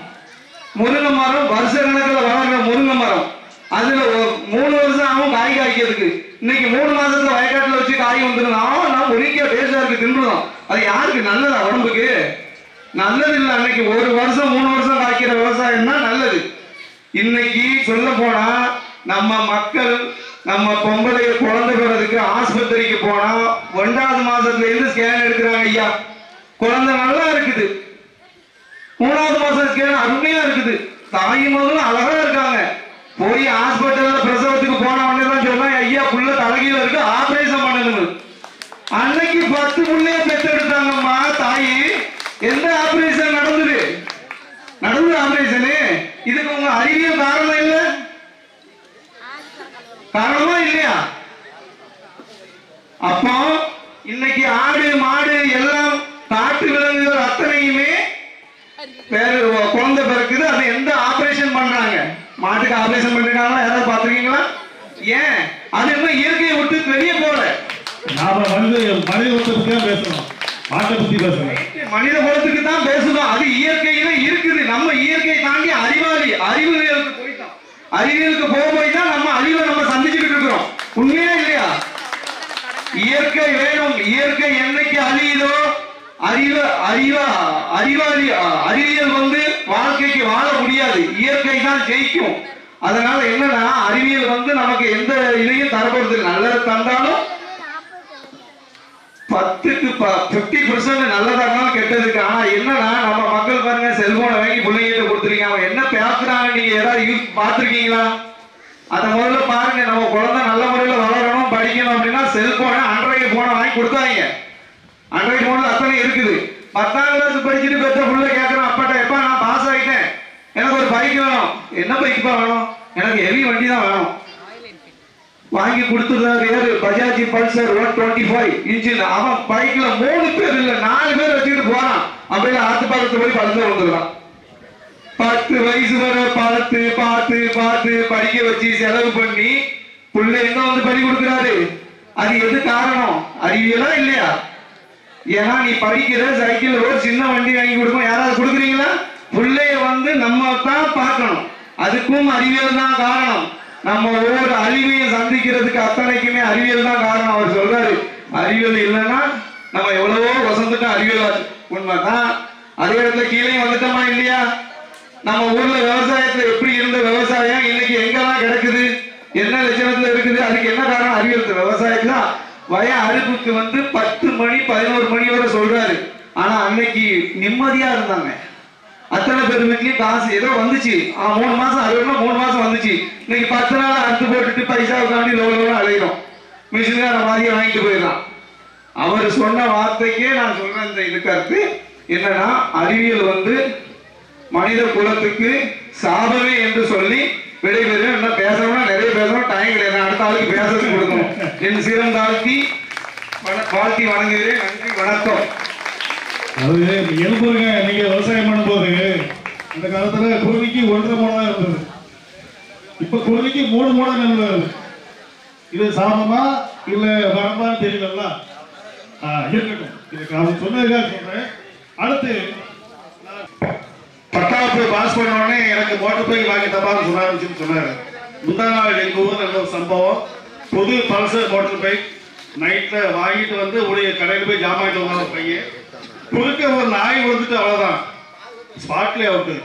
முருங்கை மரம் வருஷ கணக்கில் வளர்ற முருங்கை மரம். அதுல மூணு வருஷம் ஆகும் காய் காய்க்கிறதுக்கு. இன்னைக்கு மூணு மாசத்துல வயக்காட்டுல வச்சு காய் வந்துடும் நான் முருங்கைக்காய் டேஸ்டா இருக்கு தின்றுடும். அது யாருக்கு நல்லதா உடம்புக்கு? நல்லது இல்லை அன்னைக்கு ஒரு வருஷம் மூணு வருஷம் காய்க்கிற விவசாயம் தான் நல்லது. இன்னைக்கு சொல்ல போனா நம்ம மக்கள் நம்ம பொம்பளை குழந்தை பெறதுக்கு ஆஸ்பத்திரிக்கு போனா ஒன்றாவது மாசத்துல இருந்து ஸ்கேன் எடுக்கிறாங்க ஐயா. குழந்தை நல்லா இருக்குது. மூணாவது மாசம் ஸ்கேன் அருமையா இருக்குது. தாய் மகளும் அழகா இருக்காங்க. போய் ஹாஸ்பிட்டல்ல பிரசவத்துக்கு போன உடனே தான் சொன்னா ஐயா புள்ள தலகையில இருக்கு ஆபரேஷன் பண்ணணும் அன்னைக்கு பத்து புள்ளைய பெற்றெடுத்தாங்கம்மா தாயி. எந்த ஆபரேஷன் நடந்தது? நடந்தது ஆபரேஷனு இதுக்கு உங்க அறிவியல் காரணம் இல்லை? காரணமா இல்லையா? அப்போ இன்னைக்கு ஆடு மாடு எல்லாம் காட்டு விலங்குகள் அத்தனையுமே பேரு குழந்தை பிறக்குது. அது எந்த ஆபரேஷன் பண்றாங்க? மாட்டுக்கு ஆபரேஷன் பண்றாங்களா யாராவது பாத்திருக்கீங்களா ஏன்? அது இன்னும் இயற்கையை விட்டு வெளியே போல நாம வந்து மனித பத்தி தான் பேசணும். மாட்டை பத்தி பேசணும். மனித குலத்துக்கு தான் பேசுறோம் அது இயற்கையில இருக்குது. நம்ம இயற்கையை தாண்டி அறிவாளி போயிட்டோம் அறிவியலுக்கு போகும்போது தான் நம்ம அறிவை நம்ம சந்திச்சுக்கிட்டு இருக்கிறோம். உண்மையா இல்லையா? இயற்கை வேணும். இயற்கை என்னைக்கு அழியுதோ அறிவ அறிவா அறிவாளி அறிவியல் வந்து வாழ்க்கைக்கு வாழ முடியாது. இயற்கை தான் ஜெயிக்கும். அதனால என்னன்னா அறிவியல் வந்து நமக்கு எந்த இதையும் தரப்படுறது இல்லை. நல்லது தந்தாலும் பத்துக்கு பிப்டி பர்சன்ட் நல்லதா இருந்தாலும் கெட்டதுக்கு. ஆனா என்னன்னா நம்ம மக்கள் பாருங்க செல்போனை இருக்கீங்க அவன் என்ன பேசுறாங்க நீங்க ஏதாவது யூஸ் பார்த்திருக்கீங்களா? அதை முதல்ல பாருங்க. நம்ம குழந்தை நல்ல முறையில் வளரணும் படிக்கணும் அப்படின்னா செல்போனை ஆண்ட்ராய்டு போனை வாங்கி கொடுத்தாங்க ஆண்ட்ராய்டு போன அத்தனை இருக்குது. பத்தாம் கிளாஸ் படிச்சுட்டு பெற்ற புள்ள கேட்கறோம் அப்பாட்ட எப்பா நான் பாஸ் ஆயிட்டேன். எனக்கு ஒரு பைக் வேணும். என்ன பைக்குப்பா வேணும்? எனக்கு ஹெவி வண்டி தான் வேணும். வாங்கி கொடுத்துருந்தாரு யாரு Bajaj Pulsar one twenty five engine அவன் பைக்ல மூணு பேர் இல்ல நாலு பேர் வச்சுக்கிட்டு போறான். அப்படியே ஆத்து பக்கத்து போய் பல்சர் வந்துடுறான் பத்து வயசு வர பார்த்து பார்த்து பார்த்து படிக்க வச்சு செலவு பண்ணி புள்ள என்ன வந்து பறி கொடுக்கிறாரு? அது எது காரணம்? அறிவியலா இல்லையா? ஏன்னா நீ படிக்கிற சைக்கிள் ஒரு சின்ன வண்டி வாங்கி கொடுக்கும் யாராவது கொடுக்குறீங்களா? புள்ளைய வந்து நம்ம தான் பார்க்கணும். அதுக்கும் அறிவியல் தான் காரணம். நம்ம ஒவ்வொரு அறிவையும் சந்திக்கிறதுக்கு அத்தனைக்குமே அறிவியல் தான் காரணம். அவர் சொல்றாரு அறிவியல் இல்லைன்னா நம்ம எவ்வளவோ வசந்துட்டோம் அறிவியல் உண்மைதான். அதே இடத்துல கீழே வந்துட்டோமா இல்லையா? நம்ம ஊர்ல விவசாயத்துல எப்படி இருந்த விவசாயம்? இன்னைக்கு எங்கெல்லாம் கிடக்குது? என்ன லட்சணத்துல இருக்குது? அதுக்கு என்ன காரணம்? அறிவியல் விவசாயத்துல வய அறுப்புக்கு வந்து பத்து மணி பதினோரு மணி வரை சொல்றாரு. ஆனா அன்னைக்கு நிம்மதியா இருந்தாங்க. அத்தனை பேர் வீட்லயும் காசு ஏதோ வந்துச்சு. மூணு மாசம் அறுபதுனா மூணு மாசம் வந்துச்சு. இன்னைக்கு பத்து நாள் அறுத்து போட்டுட்டு பைசாவுக்காண்டி லோக லோக அலையிறோம். மிஷின்கார மாதிரியே வாங்கிட்டு போயிடலாம் அவர் சொன்ன வார்த்தைக்கே நான் சொல்றேன் இந்த இது கருத்து. என்னன்னா அறிவியல் வந்து மனித குலத்துக்கு சாபமே என்று சொல்லி விடைபெறும் என்ன பேசணும்னா நிறைய பேசணும். டைம் கிடையாது. நான் அடுத்த ஆளுக்கு பேசுறதுக்கு கொடுக்கணும். என் சிரம் தாழ்த்தி வாழ்த்தி வணங்குகிறேன். நன்றி. வணக்கம். அது எலும்புங்க நீங்க விவசாயம் பண்ணும்போது இந்த காலத்துல குருவிக்கு ஒன்றரை மூணு இருந்தது. இப்ப குருவிக்கு மூணு மூணு நெல் இது சாபமா இல்ல வரமா தெரியலல்ல? இருக்கட்டும். இதுக்கு அவர் சொன்னதுக்காக சொல்றேன். அடுத்து பத்தாவது பாஸ் பண்ண உடனே எனக்கு மோட்டர் பைக் வாங்கி தப்பான்னு சொன்னாருன்னு சொன்னாரு. முந்தா நாள் எங்கள் ஊர்ல நடந்த ஒரு சம்பவம். புது பல்சர் மோட்டர் பைக் நைட்டில் வாங்கிட்டு வந்து உடைய கடையில் போய் ஜாமான் வந்தாங்க பையன். குறுக்க ஒரு நாய் வந்துட்டு அவ்வளோதான் ஸ்பாட்லேயே அவுட்டு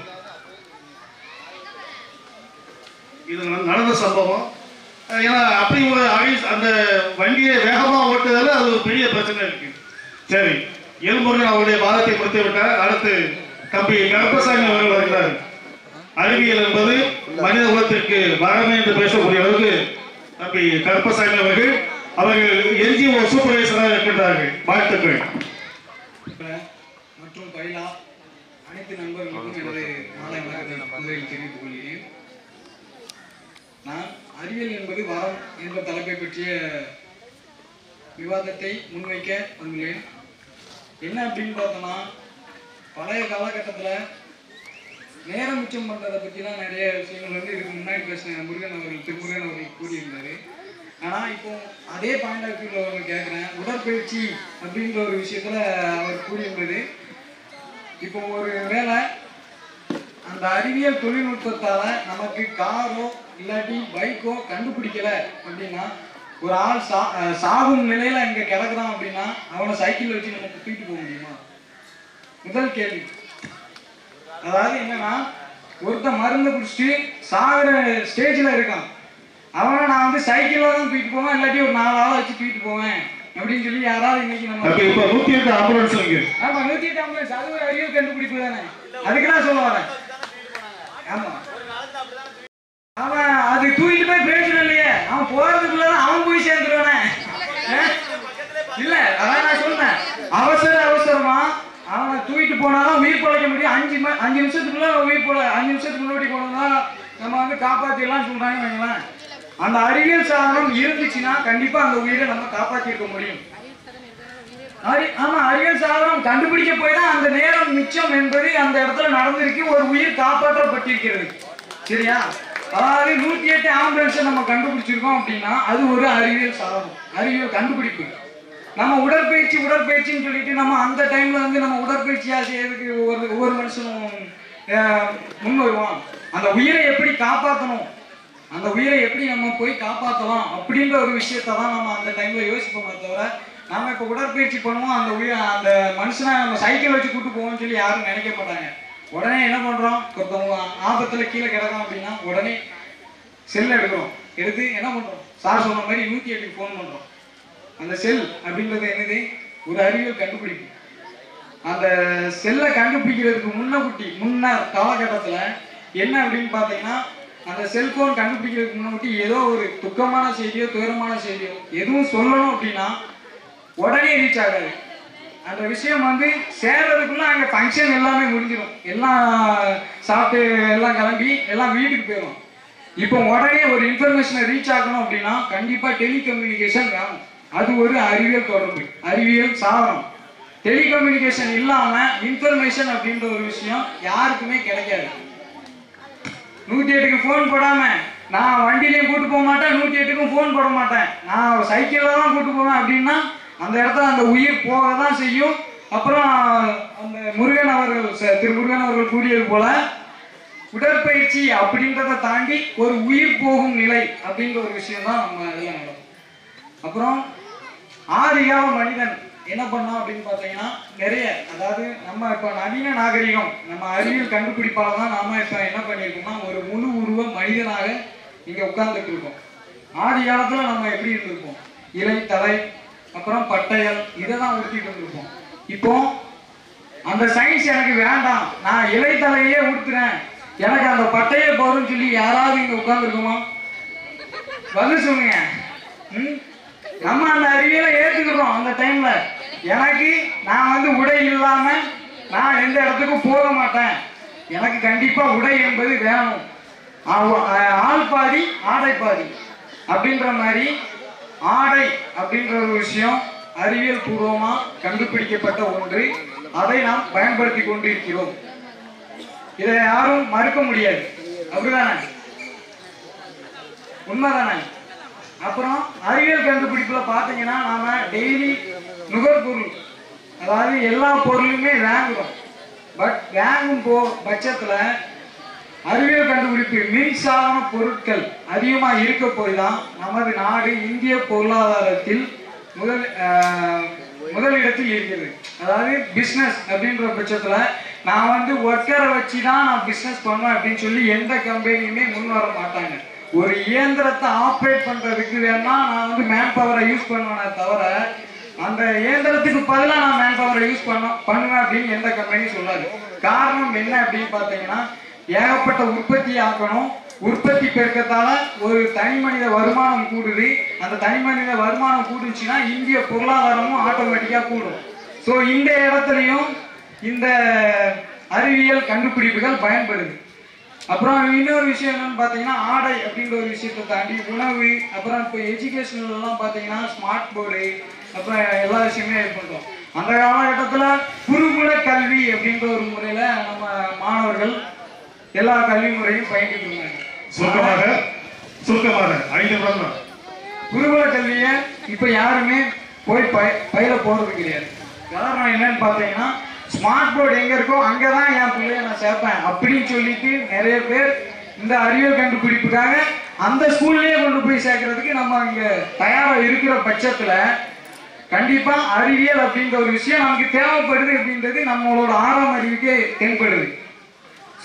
இது நடந்த சம்பவம். ஏன்னா அப்படி ஒரு ஆயுஷ் அந்த வண்டியை வேகமாக ஓட்டுறதால அது ஒரு பெரிய பிரச்சனை இருக்கு. சரி எலும்புடன் அவருடைய வாதத்தை கொடுத்து விட்டார் அடுத்து தம்பி கருப்பசாமி அவர்கள் வருகிறார் அறிவியல் என்பது மனித குலத்திற்கு வரமே என்று பேசக்கூடிய அளவுக்கு தம்பி கருப்பசாமி அவர்கள் அவர்கள் என்ஜிஓ சூப்பர்வைசராக இருக்கின்றார்கள். வாழ்த்துக்கள். மற்றும் பயிலா அனைத்து நண்பர்களுக்கும் எனது மாலை வணக்கத்தை தெரிவித்துக் கொள்கிறேன். நான் அறிவியல் என்பது வரம் என்ற தலைப்பை பற்றிய விவாதத்தை முன்வைக்க வந்துள்ளேன். என்ன அப்படின்னு பார்த்தோம்னா பழைய காலகட்டத்தில் நேரம் மிச்சம் பண்ணுறதை பற்றிலாம் நிறைய விஷயங்கள் வந்து இதுக்கு முன்னாடி பேசின முருகன் அவர்கள் திருமுருகன் அவர்கள் கூறியிருந்தார். ஆனால் இப்போ அதே பாயிண்ட் ஆஃப் வியூவில் அவர்கள் கேட்குறேன் உடற்பயிற்சி அப்படின்ற ஒரு விஷயத்தில் அவர் கூறியிருந்தது இப்போ ஒரு வேளை அந்த அறிவியல் தொழில்நுட்பத்தால் நமக்கு காரோ இல்லாட்டி பைக்கோ கண்டுபிடிக்கல அப்படின்னா ஒரு ஆள் சா சாகும் நிலையில் இங்கே கிடக்குறான் அப்படின்னா அவனை சைக்கிள் வச்சு நம்ம தூக்கிட்டு போக முடியுமா? முதல் கேள்வி. அதாவது என்னன்னா ஒருத்தன் மருந்து பிடிச்சிட்டு சாகிற ஸ்டேஜில் இருக்கான். அவனை நான் வந்து சைக்கிளில் தான் போயிட்டு போவேன் இல்லாட்டி ஒரு நாலு ஆளை வச்சு போயிட்டு போவேன் அப்படின்னு சொல்லி யாராவது இன்னைக்கு நம்ம இப்போ நூற்றி எட்டு ஆம்புலன்ஸ் ஆமா ஆமாம் நூற்றி எட்டு ஆம்புலன்ஸ் அது ஒரு அறிவு கண்டுபிடிப்பு தானே. அதுக்கு தான் சொல்ல வரேன். ஆமாம் அவன் அது தூக்கிட்டு போய் பிரயோஜனம் இல்லையே. அவன் போறதுக்குள்ள அவன் போய் சேர்ந்துருவானே. இல்ல அதான் நான் சொன்னேன். அவசர அவசரமா அவனை தூக்கிட்டு போனாலும் உயிர் பழைக்க முடியும். அஞ்சு அஞ்சு நிமிஷத்துக்குள்ள உயிர் போல அஞ்சு நிமிஷத்துக்கு முன்னாடி போனோம்னா நம்ம வந்து காப்பாற்றிடலாம் சொல்றாங்கன்னு வைங்களேன். அந்த அறிவியல் சாதனம் இருந்துச்சுன்னா கண்டிப்பா அந்த உயிரை நம்ம காப்பாற்றிருக்க முடியும். அறி ஆமா அறிவியல் சாதனம் கண்டுபிடிக்க போய் தான் அந்த நேரம் மிச்சம் என்பது அந்த இடத்துல நடந்திருக்கு. ஒரு உயிர் காப்பாற்றப்பட்டிருக்கிறது. சரியா? அதாவது நூத்தி எட்டு ஆம்புலன்ஸை நம்ம கண்டுபிடிச்சிருக்கோம் அப்படின்னா அது ஒரு அறிவியல் சாதனம். அறிவியல் கண்டுபிடிப்பு. நம்ம உடற்பயிற்சி உடற்பயிற்சின்னு சொல்லிட்டு நம்ம அந்த டைம்ல வந்து நம்ம உடற்பயிற்சியா செய்யறதுக்கு ஒவ்வொரு ஒவ்வொரு மனுஷனும் முன் வருவான். அந்த உயிரை எப்படி காப்பாற்றணும் அந்த உயிரை எப்படி நம்ம போய் காப்பாற்றலாம் அப்படின்ற ஒரு விஷயத்தை தான் நம்ம அந்த டைம்ல யோசிப்போமே தவிர நம்ம இப்போ உடற்பயிற்சி பண்ணுவோம் அந்த உயிர் அந்த மனுஷனை நம்ம சைக்கிள் வச்சு கூட்டு போவோம்னு சொல்லி யாரும் நினைக்க மாட்டாங்க. உடனே என்ன பண்றோம்? ஒருத்தவங்க ஆபத்துல கீழே கிடக்கும் அப்படின்னா உடனே செல்ல எடுக்கிறோம். எடுத்து என்ன பண்றோம்? சார் சொன்ன மாதிரி நூத்தி எட்டுக்கு ஃபோன் பண்றோம். அந்த செல் அப்படின்றது என்னது? ஒரு அறிவை கண்டுபிடிப்பு அந்த செல்லை கண்டுபிடிக்கிறதுக்கு முன்னகுட்டி முன்ன காலகட்டத்துல என்ன அப்படின்னு பார்த்தீங்கன்னா அந்த செல்போன் கண்டுபிடிக்கிறதுக்கு முன்னாடி ஏதோ ஒரு துக்கமான செய்தியோ துயரமான செய்தியோ எதுவும் சொல்லணும் அப்படின்னா உடனே ரீச் ஆகாது. அந்த விஷயம் வந்து சேர்றதுக்குள்ள அங்கே ஃபங்க்ஷன் எல்லாமே முடிஞ்சிடும் எல்லாம் சாப்பிட்டு எல்லாம் கிளம்பி எல்லாம் வீட்டுக்கு போயிடும் இப்போ உடனே ஒரு இன்ஃபர்மேஷனை ரீச் ஆகணும் அப்படின்னா கண்டிப்பாக டெலிகம்யூனிகேஷன் வேணும். அது ஒரு அறிவியல் தொடர்பு. அறிவியல் சாதனம் டெலிகம்யூனிகேஷன் இல்லாம இன்ஃபர்மேஷன் அப்படின்ற ஒரு விஷயம் யாருக்குமே கிடைக்காது. நூத்தி எட்டுக்கு ஃபோன் போடாம நான் வண்டிலையும் கூட்டு போக மாட்டேன் நூத்தி எட்டுக்கும் ஃபோன் போட மாட்டேன். நான் சைக்கிள்ல தான் கூட்டு போவேன் அப்படின்னா அந்த இடத்துல அந்த உயிர் போக தான் செய்யும். அப்புறம் அந்த முருகன் அவர்கள் ச- திரு முருகன் அவர்கள் கூறியது போல உடற்பயிற்சி அப்படின்றத தாண்டி ஒரு உயிர் போகும் நிலை அப்படின்ற ஒரு விஷயம் தான் நம்ம இதில் நடக்கும். அப்புறம் ஆரியா மனிதன். என்ன பண்ணோம் அப்படின்னு பார்த்தீங்கன்னா நிறைய அதாவது நம்ம இப்போ நவீன நாகரிகம் நம்ம அறிவியல் கண்டுபிடிப்பால தான் நாம இப்போ என்ன பண்ணியிருக்கோம்னா ஒரு முழு உருவ மனிதனாக இங்கே உட்கார்ந்துட்டு இருக்கோம். ஆதி காலத்துல நம்ம எப்படி இருந்திருப்போம்? இலை தலை அப்புறம் பட்டையல் இதை தான் உடுத்திட்டு இருந்திருப்போம். இப்போ அந்த சயின்ஸ் எனக்கு வேண்டாம். நான் இலை தலையே உடுத்துறேன். எனக்கு அந்த பட்டையை போதும்னு சொல்லி யாராவது இங்க உட்கார்ந்துருக்கோமா? பதில் சொல்லுங்க. ம்? நம்ம அந்த அறிவியலை ஏற்றுக்கிறோம் அந்த டைம்ல எனக்கு நான் வந்து உடை இல்லாம நான் எந்த இடத்துக்கும் போக மாட்டேன். எனக்கு கண்டிப்பா உடை என்பது வேணும். ஆள் பாதி ஆடை பாதி. அப்படின்ற மாதிரி ஆடை அப்படின்ற ஒரு விஷயம் அறிவியல் பூர்வமா கண்டுபிடிக்கப்பட்ட ஒன்று. அதை நாம் பயன்படுத்தி கொண்டிருக்கிறோம். இதை யாரும் மறுக்க முடியாது. அப்படிதானே? உண்மைதானே? அப்புறம் அறிவியல் கண்டுபிடிப்புல பாத்தீங்கன்னா நாம டெய்லி நுகர்பொருள் அதாவது எல்லா பொருளுமே வாங்குறோம். பட் வாங்கும் போ பட்சத்துல அறிவியல் கண்டுபிடிப்பு மின்சாதன பொருட்கள் அதிகமா இருக்க போய் தான் நமது நாடு இந்திய பொருளாதாரத்தில் முதல் முதலிடத்தில் இருக்கிறது. அதாவது பிசினஸ் அப்படின்ற பட்சத்துல நான் வந்து ஒர்க்கரை வச்சு தான் நான் பிசினஸ் பண்ணுவேன் அப்படின்னு சொல்லி எந்த கம்பெனியுமே முன் வர மாட்டாங்க. ஒரு இயந்திரத்தை ஆப்ரேட் பண்றதுக்கு வேணா நான் வந்து மேன் பவரை யூஸ் பண்ணுவேனே தவிர அந்த இயந்திரத்துக்கு பதிலாக நான் மேன் பவரை யூஸ் பண்ண பண்ணுவேன் அப்படின்னு எந்த கம்பெனியும் சொல்லாது. காரணம் என்ன அப்படின்னு பார்த்தீங்கன்னா ஏகப்பட்ட உற்பத்தி ஆக்கணும். உற்பத்தி பெருக்கத்தால ஒரு தனி மனித வருமானம் கூடுது. அந்த தனி மனித வருமானம் கூடுச்சுன்னா இந்திய பொருளாதாரமும் ஆட்டோமேட்டிக்காக கூடும். ஸோ இந்த இடத்துலையும் இந்த அறிவியல் கண்டுபிடிப்புகள் பயன்படுது. அப்புறம் இன்னொரு விஷயம் என்னன்னு பார்த்தீங்கன்னா ஆடை அப்படின்ற ஒரு விஷயத்தை தாண்டி உணவு அப்புறம் இப்போ எஜுகேஷன்லாம் பார்த்தீங்கன்னா ஸ்மார்ட் போர்டு அப்புறம் எல்லா விஷயமே இது பண்ணுறோம் அந்த காலகட்டத்தில் குருகுல கல்வி அப்படின்ற ஒரு முறையில் நம்ம மாணவர்கள் எல்லா கல்வி முறையும் பயின்றுட்டு இருந்தாங்க. சுருக்கமாக சுருக்கமாக ஐந்து நிமிடம் குருகுல கல்வியை இப்போ யாருமே போய் பய பயில போறது கிடையாது. காரணம் என்னன்னு பார்த்தீங்கன்னா ஸ்மார்ட் போர்டு எங்க இருக்கோ அங்கதான் என் பிள்ளைய நான் சேர்ப்பேன் அப்படின்னு சொல்லிட்டு நிறைய பேர் இந்த அறிவியல் கண்டுபிடிப்புக்காக அந்த ஸ்கூல்லயே கொண்டு போய் சேர்க்கறதுக்கு நம்ம இங்க தயாரா இருக்கிற பட்சத்துல கண்டிப்பா அறிவியல் அப்படின்ற ஒரு விஷயம் நமக்கு தேவைப்படுது அப்படின்றது நம்மளோட ஆறாம் அறிவுக்கே தென்படுது.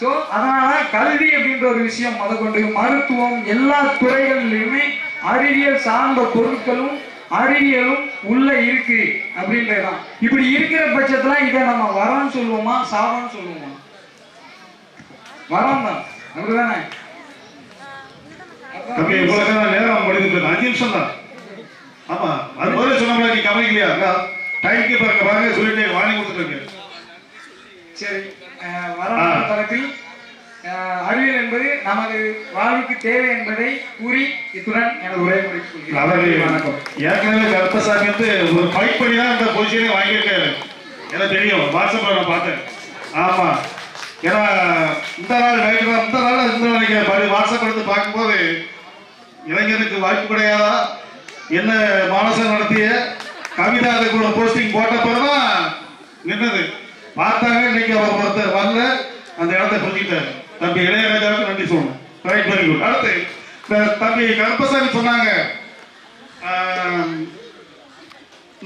ஸோ அதனால கல்வி அப்படின்ற ஒரு விஷயம் முதற்கொண்டு மருத்துவம் எல்லா துறைகளிலுமே அறிவியல் சார்ந்த பொருட்களும் அறிவியலும் உள்ள இருக்கு அப்படின்றதுதான். இப்படி இருக்கிற பட்சத்துல இதை நம்ம வரம்னு சொல்லுவோமா சாபம்னு சொல்லுவோமா? வரம் தான். அப்படிதானே? தம்பி நேரம் முடிந்து அஞ்சு நிமிஷம் தான். ஆமா அது முதல்ல சொன்ன நீ கவனிக்கலையா டைம் கீப்பர் பாருங்க சொல்லிட்டு வாங்கி கொடுத்துருங்க சரி ஆ. தரப்பில் அறிவியல் என்பது நமது வாழ்வுக்கு தேவை என்பதை கூறி இத்துடன் எனது கொள்கிறேன். வணக்கம். ஏற்கனவே கருப்பசாமி வந்து ஒரு ஃபைட் பண்ணி தான் இந்த பொசிஷனே வாங்கியிருக்காரு. எனக்கு தெரியும் வாட்ஸ்அப்ல நான் பார்த்தேன். ஆமா. ஏன்னா இந்த நாள் நைட்டு இந்த நாள் இந்த நாளைக்கு வாட்ஸ்அப் எடுத்து பார்க்கும்போது இளைஞருக்கு வாய்ப்பு கிடையாதா? என்ன மானசம் நடத்திய? கவிதா ஒரு போஸ்டிங் போட்ட பிறகுதான் நின்னது. பார்த்தாங்க இன்னைக்கு அவர் ஒருத்தர் வரல. அந்த இடத்த புரிஞ்சுக்கிட்டாரு. தம்பி இளையராஜாவுக்கு நன்றி சொல்லணும். ரைட் வெரி குட் அடுத்து தம்பி கருப்பசாமி சொன்னாங்க.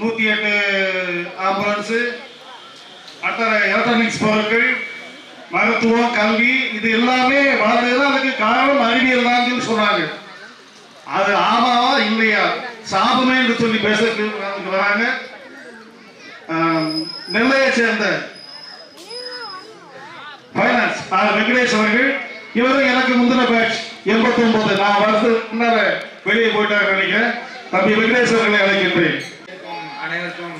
நூற்றி நூத்தி எட்டு ஆம்புலன்ஸ் அத்தனை எலக்ட்ரானிக்ஸ் பொருட்கள் மருத்துவம் கல்வி இது எல்லாமே வளர்ந்ததுதான் அதுக்கு காரணம் அறிவியல் தான் சொன்னாங்க. அது ஆமாவா இல்லையா? சாபமே என்று சொல்லி பேசுறதுக்கு வராங்க நெல்லையை சேர்ந்த ஃபைனான்ஸ் ஆர் வெங்கடேஷ் அவர்கள் இவரும் எனக்கு முந்தின பேட்ச் எண்பத்தி ஒன்பது நான் வருஷத்துக்கு முன்னால வெளியே போயிட்டாங்க நினைக்கிறேன். தம்பி வெங்கடேஷ் அவர்களை அழைக்கின்றேன். அனைவருக்கும்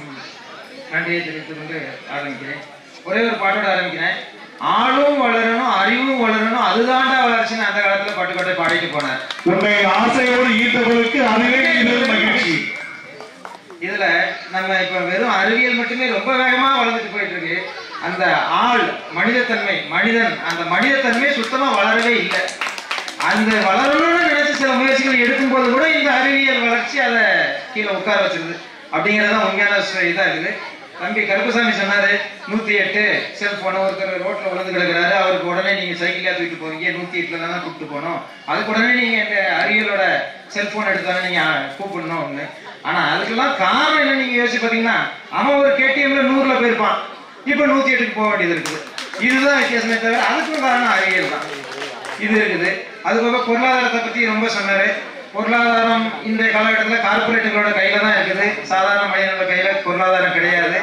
நன்றியை தெரிவித்துக் கொண்டு ஆரம்பிக்கிறேன். ஒரே ஒரு பாட்டோட ஆரம்பிக்கிறேன். ஆளும் வளரணும் அறிவும் வளரணும். அதுதான்டா வளர்ச்சின்னு அந்த காலத்துல பாட்டு பாட்டு பாடிட்டு போனார். உன்னை ஆசையோடு ஈர்த்தவர்களுக்கு அதுவே மகிழ்ச்சி. இதுல நம்ம இப்ப வெறும் அறிவியல் மட்டுமே ரொம்ப வேகமா வளர்ந்துட்டு போயிட்டு இருக்கு. அந்த ஆள் மனிதத்தன்மை மனிதன் அந்த மனிதத்தன்மை சுத்தமாக வளரவே இல்லை. அந்த வளரணும்னு நினைச்ச சில முயற்சிகள் எடுக்கும்போது கூட இந்த அறிவியல் வளர்ச்சி அதை கீழே உட்கார வச்சிருது. அப்படிங்கிறது தான் உண்மையான இதாக இருக்குது. தம்பி கருப்பசாமி சொன்னாரு நூத்தி எட்டு செல்போன் ஒருத்தர் ரோட்ல உழந்து கிடக்குறாரு அவருக்கு உடனே நீங்க சைக்கிளாக தூக்கிட்டு போவீங்க நூத்தி எட்டுல தான் கூப்பிட்டு போகணும். அதுக்கு உடனே நீங்க இந்த அறிவியலோட செல்போன் எடுத்தாலும் நீங்க கூப்பிடணும் ஒண்ணு. ஆனா அதுக்கெல்லாம் காரணம் என்ன நீங்க யோசிச்சு பாத்தீங்கன்னா அவன் ஒரு கேடிஎம்ல நூறுல போயிருப்பான். இப்ப நூத்தி எட்டுக்கு போக வேண்டியது இருக்குது. இதுதான் வித்தியாசமே தவிர அதுக்கும் காரணம் அறிவியல் தான் இது இருக்குது. அதுபோக பொருளாதாரத்தை பத்தி ரொம்ப சொன்னாரு. பொருளாதாரம் இந்த காலகட்டத்தில் கார்பரேட்டுகளோட கையில தான் இருக்குது. சாதாரண மனிதனோட கையில பொருளாதாரம் கிடையாது.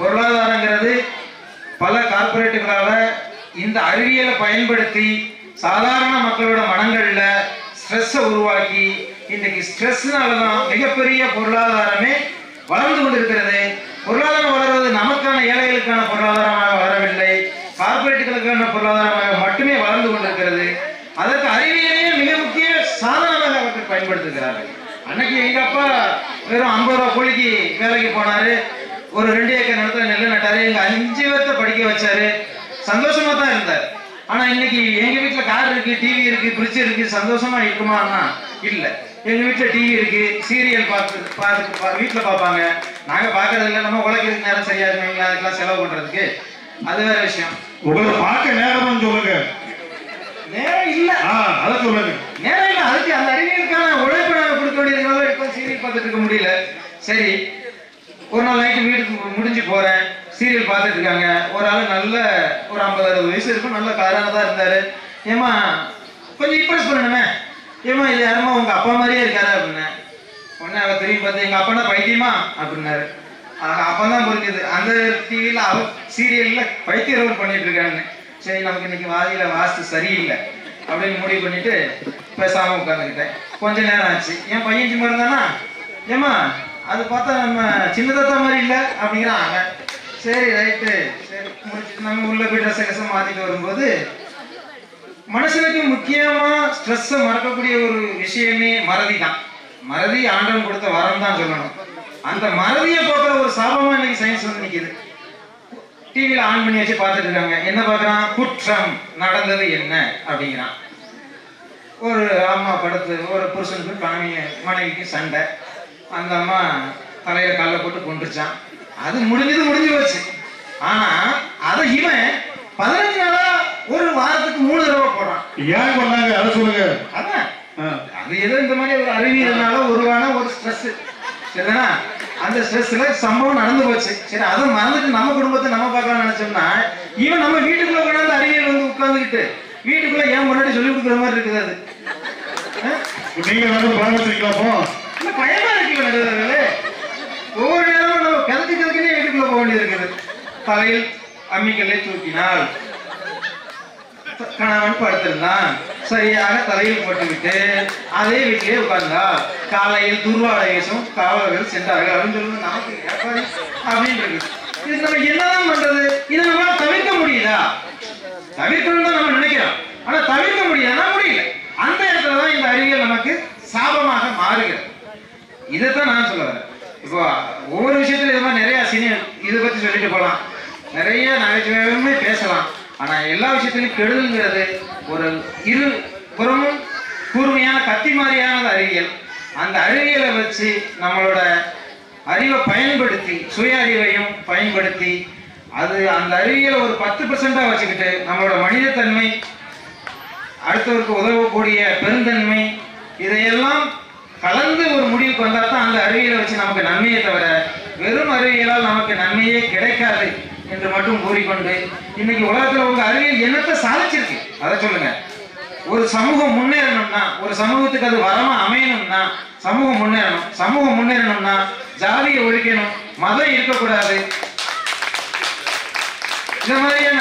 பொருளாதாரங்கிறது பல கார்பரேட்டுகளால இந்த அறிவியலை பயன்படுத்தி சாதாரண மக்களோட மனங்கள்ல ஸ்ட்ரெஸ்ஸை உருவாக்கி இன்னைக்கு ஸ்ட்ரெஸ்னால தான் மிகப்பெரிய பொருளாதாரமே வளர்ந்து கொண்டிருக்கிறது. பொருளாதாரம் வளர்வது நமக்கான ஏழைகளுக்கான பொருளாதாரமாக வளரவில்லை. கார்பரேட்டுகளுக்கான பொருளாதாரமாக மட்டுமே வளர்ந்து கொண்டிருக்கிறது. அதற்கு அறிவியலையே மிக முக்கிய சாதனமாக அவர்கள் பயன்படுத்துகிறார்கள். அன்னைக்கு எங்க அப்பா வெறும் ஐம்பது ரூபா கூலிக்கு வேலைக்கு போனாரு. ஒரு ரெண்டு ஏக்கர் நிலத்துல நெல் நட்டாரு. எங்க அஞ்சு பேர்த்த படிக்க வச்சாரு. சந்தோஷமா தான் இருந்தார். ஆனா இன்னைக்கு எங்க வீட்டுல கார் இருக்கு டிவி இருக்கு பிரிட்ஜ் இருக்கு சந்தோஷமா இருக்குமா? இல்ல. எங்க வீட்டுல டிவி இருக்கு சீரியல் பார்த்து பார்த்து வீட்டுல பார்ப்பாங்க. நாங்க பாக்குறது இல்ல நம்ம உழைக்கிறதுக்கு நேரம் சரியா இருக்குங்களா அதுக்கெல்லாம் செலவு பண்றதுக்கு. அது வேற விஷயம். உங்களை பார்க்க நேரம்னு சொல்லுங்க. நேரம் இல்ல. அதை சொல்லுங்க. நேரம் இல்ல அதுக்கு அந்த அறிவியலுக்கான உழைப்பு நாங்க கொடுக்க வேண்டியதுனால இப்ப சீரியல் பார்த்துட்டு இருக்க முடியல. சரி ஒரு நாள் நைட்டு வீட்டுக்கு முடிஞ்சு போறேன். சீரியல் பார்த்துட்டு இருக்காங்க. ஒரு ஆள் நல்ல ஒரு ஐம்பது அறுபது வயசு இருக்கும் நல்ல காரானதா இருந்தாரு. ஏமா கொஞ்சம் இம்ப்ரெஸ் பண்ணணுமே. ஏமா இல்லை யாருமா உங்க அப்பா மாதிரியே இருக்காரு அப்படின்னேன் உடனே அவ திரும்பி பார்த்து எங்க அப்பா பைத்தியமா? அப்படின்னாரு. அப்பா தான் புரிஞ்சுது. அந்த டிவியில அவ சீரியல்ல பைத்திய ரோல் பண்ணிட்டு இருக்காங்க சரி நமக்கு இன்னைக்கு வாதியில வாஸ்து சரியில்லை அப்படின்னு முடிவு பண்ணிட்டு பேசாம உட்காந்துக்கிட்டேன் கொஞ்ச நேரம் ஆச்சு. என் பையன் சும்மா இருந்தானா? ஏமா அது பார்த்தா நம்ம சின்னதாத்தா மாதிரி இல்லை? அப்படிங்கிறான் அவன். சரி ரைட்டு. சரி முடிச்சுட்டு நம்ம உள்ள போய் ட்ரெஸ்ஸை கசம் மாத்திட்டு வரும்போது மனுஷனுக்கு முக்கியமா ஸ்ட்ரெஸ்ஸை மறக்கக்கூடிய ஒரு விஷயமே மறதி தான். மறதி ஆண்டவன் கொடுத்த வரம் தான் சொல்லணும். அந்த மறதியை போக்குற ஒரு சாபமா இன்னைக்கு சயின்ஸ் வந்து நிக்குது. டிவியில ஆன் பண்ணி வச்சு பார்த்துட்டு இருக்காங்க. என்ன பார்க்குறான்? குற்றம் நடந்தது என்ன? அப்படிங்கிறான். ஒரு அம்மா படுத்து ஒரு புருஷனுக்கு மனைவி மனைவிக்கு சண்டை. அந்த அம்மா தலையில கல்ல போட்டு கொண்டுருச்சான் அது முடிஞ்சது முடிஞ்சு போச்சு. ஆனா அதை இவன் பதினஞ்சு நாளா ஒரு வாரத்துக்கு மூணு தடவை போடுறான். ஏன் பண்ணாங்க? அதை சொல்லுங்க. அதான். அது ஏதோ இந்த மாதிரி ஒரு அறிவியல்னால உருவான ஒரு ஸ்ட்ரெஸ் சரிதானா? அந்த ஸ்ட்ரெஸ்ல சம்பவம் நடந்து போச்சு. சரி அதை மறந்துட்டு நம்ம குடும்பத்தை நம்ம பார்க்கலாம்னு நினைச்சோம்னா இவன் நம்ம வீட்டுக்குள்ள கொண்டாந்து அறிவியல் வந்து உட்கார்ந்துக்கிட்டு வீட்டுக்குள்ள ஏன் முன்னாடி சொல்லி கொடுக்குற மாதிரி இருக்குது அது? நீங்க வந்து பிளான் வச்சிருக்கலாமோ பயமா இருக்குல்ல நடுவர்களே ஒவ்வொரு நேரமும் நம்ம கதக்கு கதக்குனே வீட்டுக்குள்ள போக வேண்டியது இருக்குது. தலையில் அம்மிக்கல்லை தூக்கினாள் கணவன் படுத்திருந்தான். சரியாக தலையில் போட்டுவிட்டு அதே வீட்டிலே உட்கார்ந்தார். காலையில் துர்வாடை காவலர்கள் சென்றார்கள். அப்படின்னு சொல்லுவது நமக்கு அப்படின்னு இருக்கு இது நம்ம என்னதான் பண்றது? இதை நம்மளால தவிர்க்க முடியுதா? தவிர்க்கணும்னு தான் நம்ம நினைக்கிறோம். ஆனா தவிர்க்க முடியாதுன்னா முடியல. அந்த இடத்துல தான் இந்த அறிவியல் நமக்கு சாபமாக மாறுகிறது. இதைத்தான் நான் சொல்லுவேன் இப்போ ஒவ்வொரு விஷயத்துல இது மாதிரி நிறைய சினி இதை பத்தி சொல்லிட்டு போகலாம். நிறைய நகைச்சுவையுமே பேசலாம். ஆனால் எல்லா விஷயத்திலும் கெடுதல்ங்கிறது ஒரு இரு புறமும் கூர்மையான கத்தி மாதிரியானது அறிவியல். அந்த அறிவியலை வச்சு நம்மளோட அறிவை பயன்படுத்தி சுய அறிவையும் பயன்படுத்தி அது அந்த அறிவியலை ஒரு பத்து பர்சண்டாக வச்சுக்கிட்டு நம்மளோட மனிதத்தன்மை அடுத்தவருக்கு உதவக்கூடிய பெருந்தன்மை இதையெல்லாம் கலந்து ஒரு முடிவுக்கு வந்தால் தான் அந்த அறிவியலை வச்சு நமக்கு நன்மையை தவிர வெறும் அறிவியலால் நமக்கு நன்மையே கிடைக்காது. என்று மட்டும் கூறிக்கொண்டு இன்னைக்கு உலகத்துல உங்க அறிவியல் என்னத்தை சாதிச்சிருக்கு? அதை சொல்லுங்க. ஒரு சமூகம் முன்னேறணும்னா ஒரு சமூகத்துக்கு அது வரமா அமையணும்னா சமூகம் முன்னேறணும். சமூகம் முன்னேறணும்னா ஜாதியை ஒழிக்கணும். மதம் இருக்கக்கூடாது. இந்த மாதிரியான